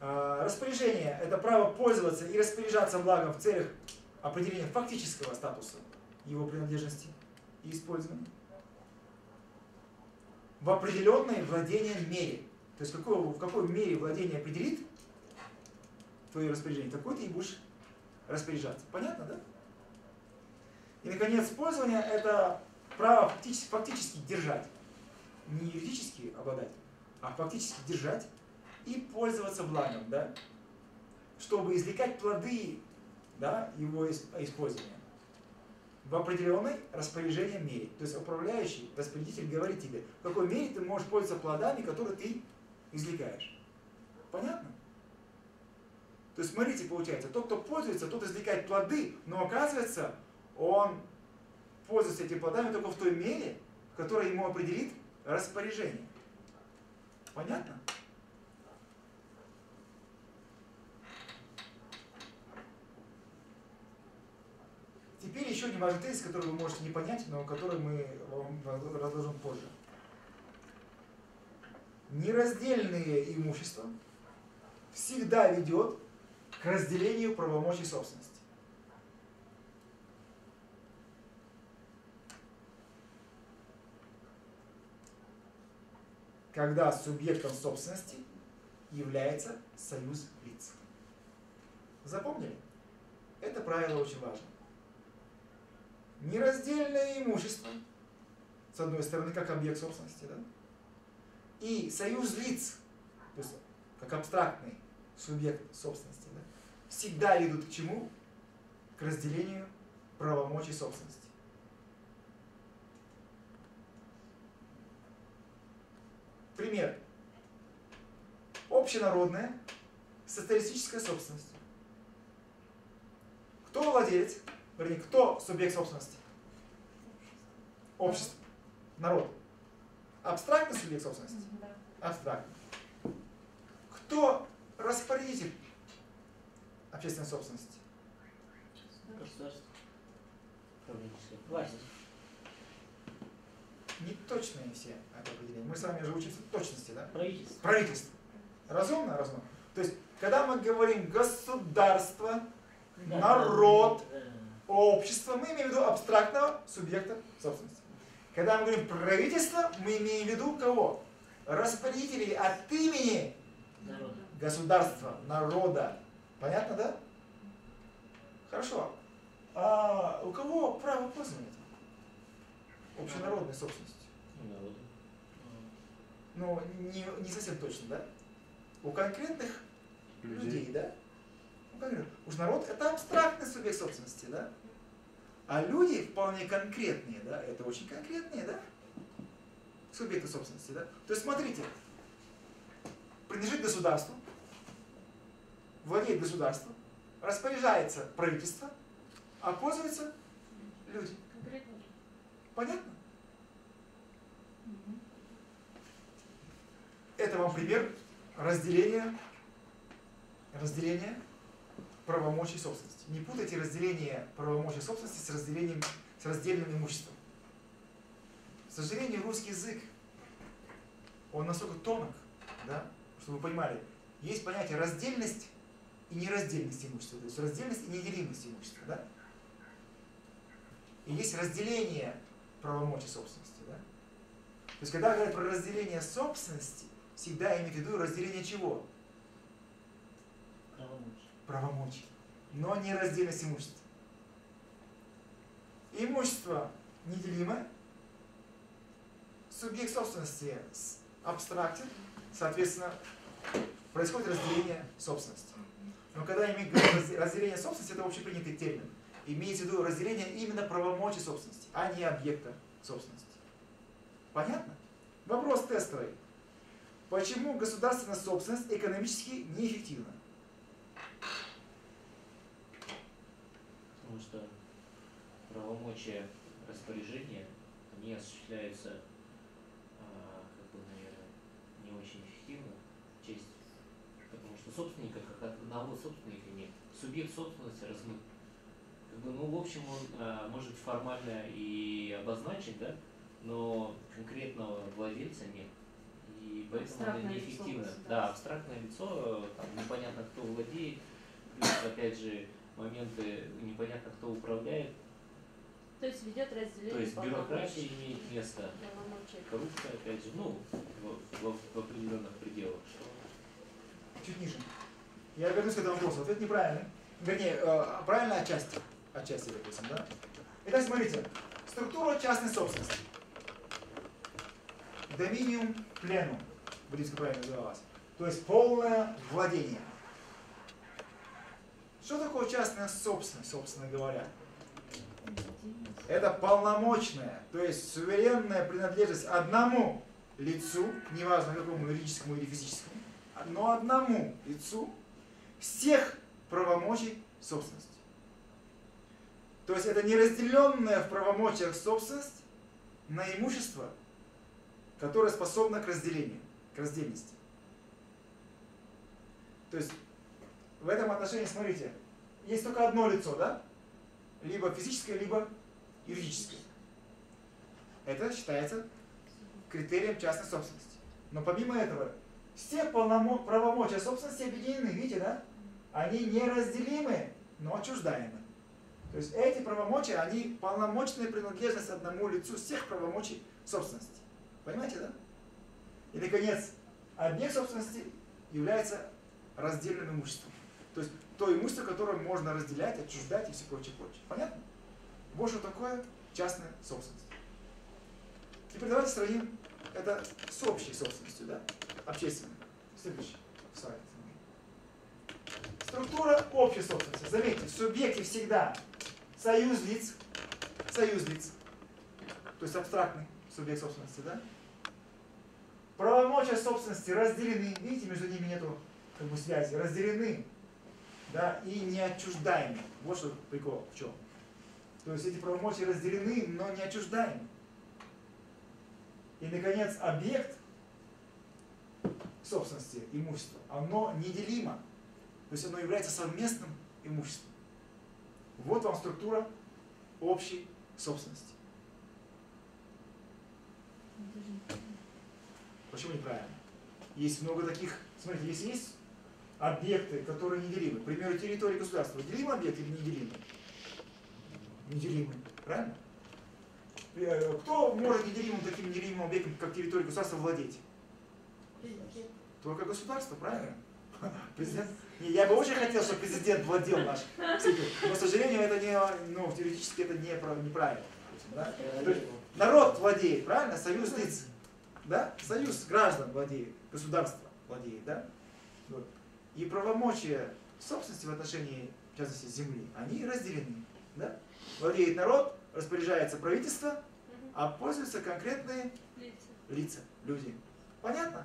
Э, распоряжение – это право пользоваться и распоряжаться благом в целях определения фактического статуса его принадлежности и использования. В определенной владение мере. То есть какой, в какой мере владение определит твое распоряжение, такой ты и будешь распоряжаться. Понятно, да? И, наконец, использование – это право фактически, фактически держать. Не юридически обладать, а фактически держать и пользоваться благом, да? чтобы извлекать плоды да, его использования в определенной распоряжении мере. То есть управляющий, распорядитель говорит тебе, в какой мере ты можешь пользоваться плодами, которые ты извлекаешь. Понятно? То есть смотрите, получается, тот, кто пользуется, тот извлекает плоды, но оказывается, он пользуется этими плодами только в той мере, в которой ему определит распоряжение. Понятно? Теперь еще один важный тезис, который вы можете не понять, но который мы вам разложим позже. Нераздельное имущество всегда ведет к разделению правомочий собственности. Когда субъектом собственности является союз лиц. Запомнили? Это правило очень важно. Нераздельное имущество, с одной стороны, как объект собственности, да? И союз лиц, то есть как абстрактный субъект собственности, да? всегда ведут к чему? К разделению правомочий собственности. Пример. Общенародная социалистическая собственность. Кто владелец? Вернее, кто субъект собственности? Общество. Народ. Абстрактный субъект собственности? Да. Абстрактный. Кто распорядитель общественной собственности? Государство. Власть. Не точные все это определения. Мы с вами же учимся точности, да? Правительство. Правительство. Разумно? Разумно. То есть, когда мы говорим государство, Да, народ, да, да. общество, мы имеем в виду абстрактного субъекта собственности. Когда мы говорим правительство, мы имеем в виду кого? Распорядителей от имени Народ. государства, народа. Понятно, да? Хорошо. А у кого право пользования? Общенародной собственностью. Ну, народу. Ну, не, не совсем точно, да? У конкретных людей, да? У конкретных. Уж народ это абстрактный субъект собственности, да? А люди вполне конкретные, да? Это очень конкретные, да? Субъекты собственности, да? То есть смотрите, принадлежит государству, владеет государством, распоряжается правительство, а пользуются люди. Понятно? Это вам пример разделения, разделения правомочий собственности. Не путайте разделение правомочий собственности с разделением, с раздельным имуществом. К сожалению, русский язык, он настолько тонок, да, чтобы вы понимали, есть понятие раздельность и нераздельность имущества, то есть раздельность и неделимость имущества, да? И есть разделение правомочий собственности, да? То есть, когда говорят про разделение собственности, всегда имеют в виду разделение чего? Правомочия. Правомочий. Но не раздельность имущества. Имущество неделимое, субъект собственности абстрактен, соответственно, происходит разделение собственности. Но когда имеет разделение собственности, это общепринятый термин. Имеется в виду разделение именно правомочий собственности, а не объекта собственности. Понятно? Вопрос тестовый. Почему государственная собственность экономически неэффективна? Потому что правомочия распоряжения, они осуществляются, а, как бы, наверное, не очень эффективно в честь, потому что собственника, как одного собственника нет. Субъект собственности размыт. Как бы, ну, в общем, он а, может формально и обозначить, да, но конкретного владельца нет. И поэтому она Абстрактное лицо. Да, абстрактное лицо, там непонятно кто владеет, плюс опять же моменты непонятно кто управляет, То есть ведет разделение то есть бюрократия имеет место, коррупция опять же, ну, в, в- в определенных пределах. Чуть ниже. Я вернусь к этому вопросу. Ответ неправильный. Вернее, э, правильно отчасти. Отчасти, допустим, да? Итак, смотрите. Структура частной собственности. Доминиум пленум. Буддийская правильно называлась. То есть полное владение. Что такое частная собственность, собственно говоря? Это полномочная, то есть суверенная принадлежность одному лицу, неважно какому юридическому или физическому, но одному лицу всех правомочий собственности. То есть это неразделенная в правомочиях собственность на имущество, которое способно к разделению, к раздельности. То есть в этом отношении, смотрите, есть только одно лицо, да? Либо физическое, либо юридическое. Это считается критерием частной собственности. Но помимо этого, все правомочия собственности объединены, видите, да? Они неразделимы, но отчуждаемы. То есть эти правомочия, они полномочная принадлежность одному лицу всех правомочий собственности. Понимаете, да? И, наконец, объект собственности является раздельным имуществом. То есть то имущество, которое можно разделять, отчуждать и все прочее, прочее. Понятно? Вот что такое частная собственность. Теперь давайте сравним это с общей собственностью, да? Общественной. Следующий слайд. Структура общей собственности. Заметьте, в субъекте всегда союз лиц, союз лиц, то есть абстрактный субъект собственности, да? Правомочия собственности разделены, видите, между ними нету как бы связи, разделены, да, и не отчуждаемы. Вот что прикол в чем. То есть эти правомочия разделены, но не отчуждаемы. И, наконец, объект собственности, имущества, оно неделимо. То есть оно является совместным имуществом. Вот вам структура общей собственности. Почему неправильно? Есть много таких, смотрите, если есть объекты, которые неделимы, к примеру, территории государства, делимый объект или неделимый? Неделимый, правильно? Э, Кто может неделимым таким неделимым объектом, как территория государства, владеть? Только государство, правильно? Президент? Не, я бы очень хотел, чтобы президент владел наш. Но, к сожалению, это не, ну, теоретически это не, прав- неправильно. Да? Народ владеет, правильно? Союз лиц. Да? Союз граждан владеет, государство владеет, да? И правомочия собственности в отношении, в частности, земли, они разделены. Да? Владеет народ, распоряжается правительство, а пользуются конкретные Лица. лица, люди. Понятно?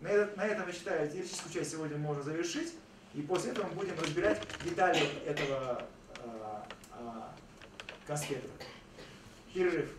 На, этот- на этом, я считаю, теоретическую часть сегодня можно завершить. И после этого мы будем разбирать детали этого а, а, конспекта. Перерыв.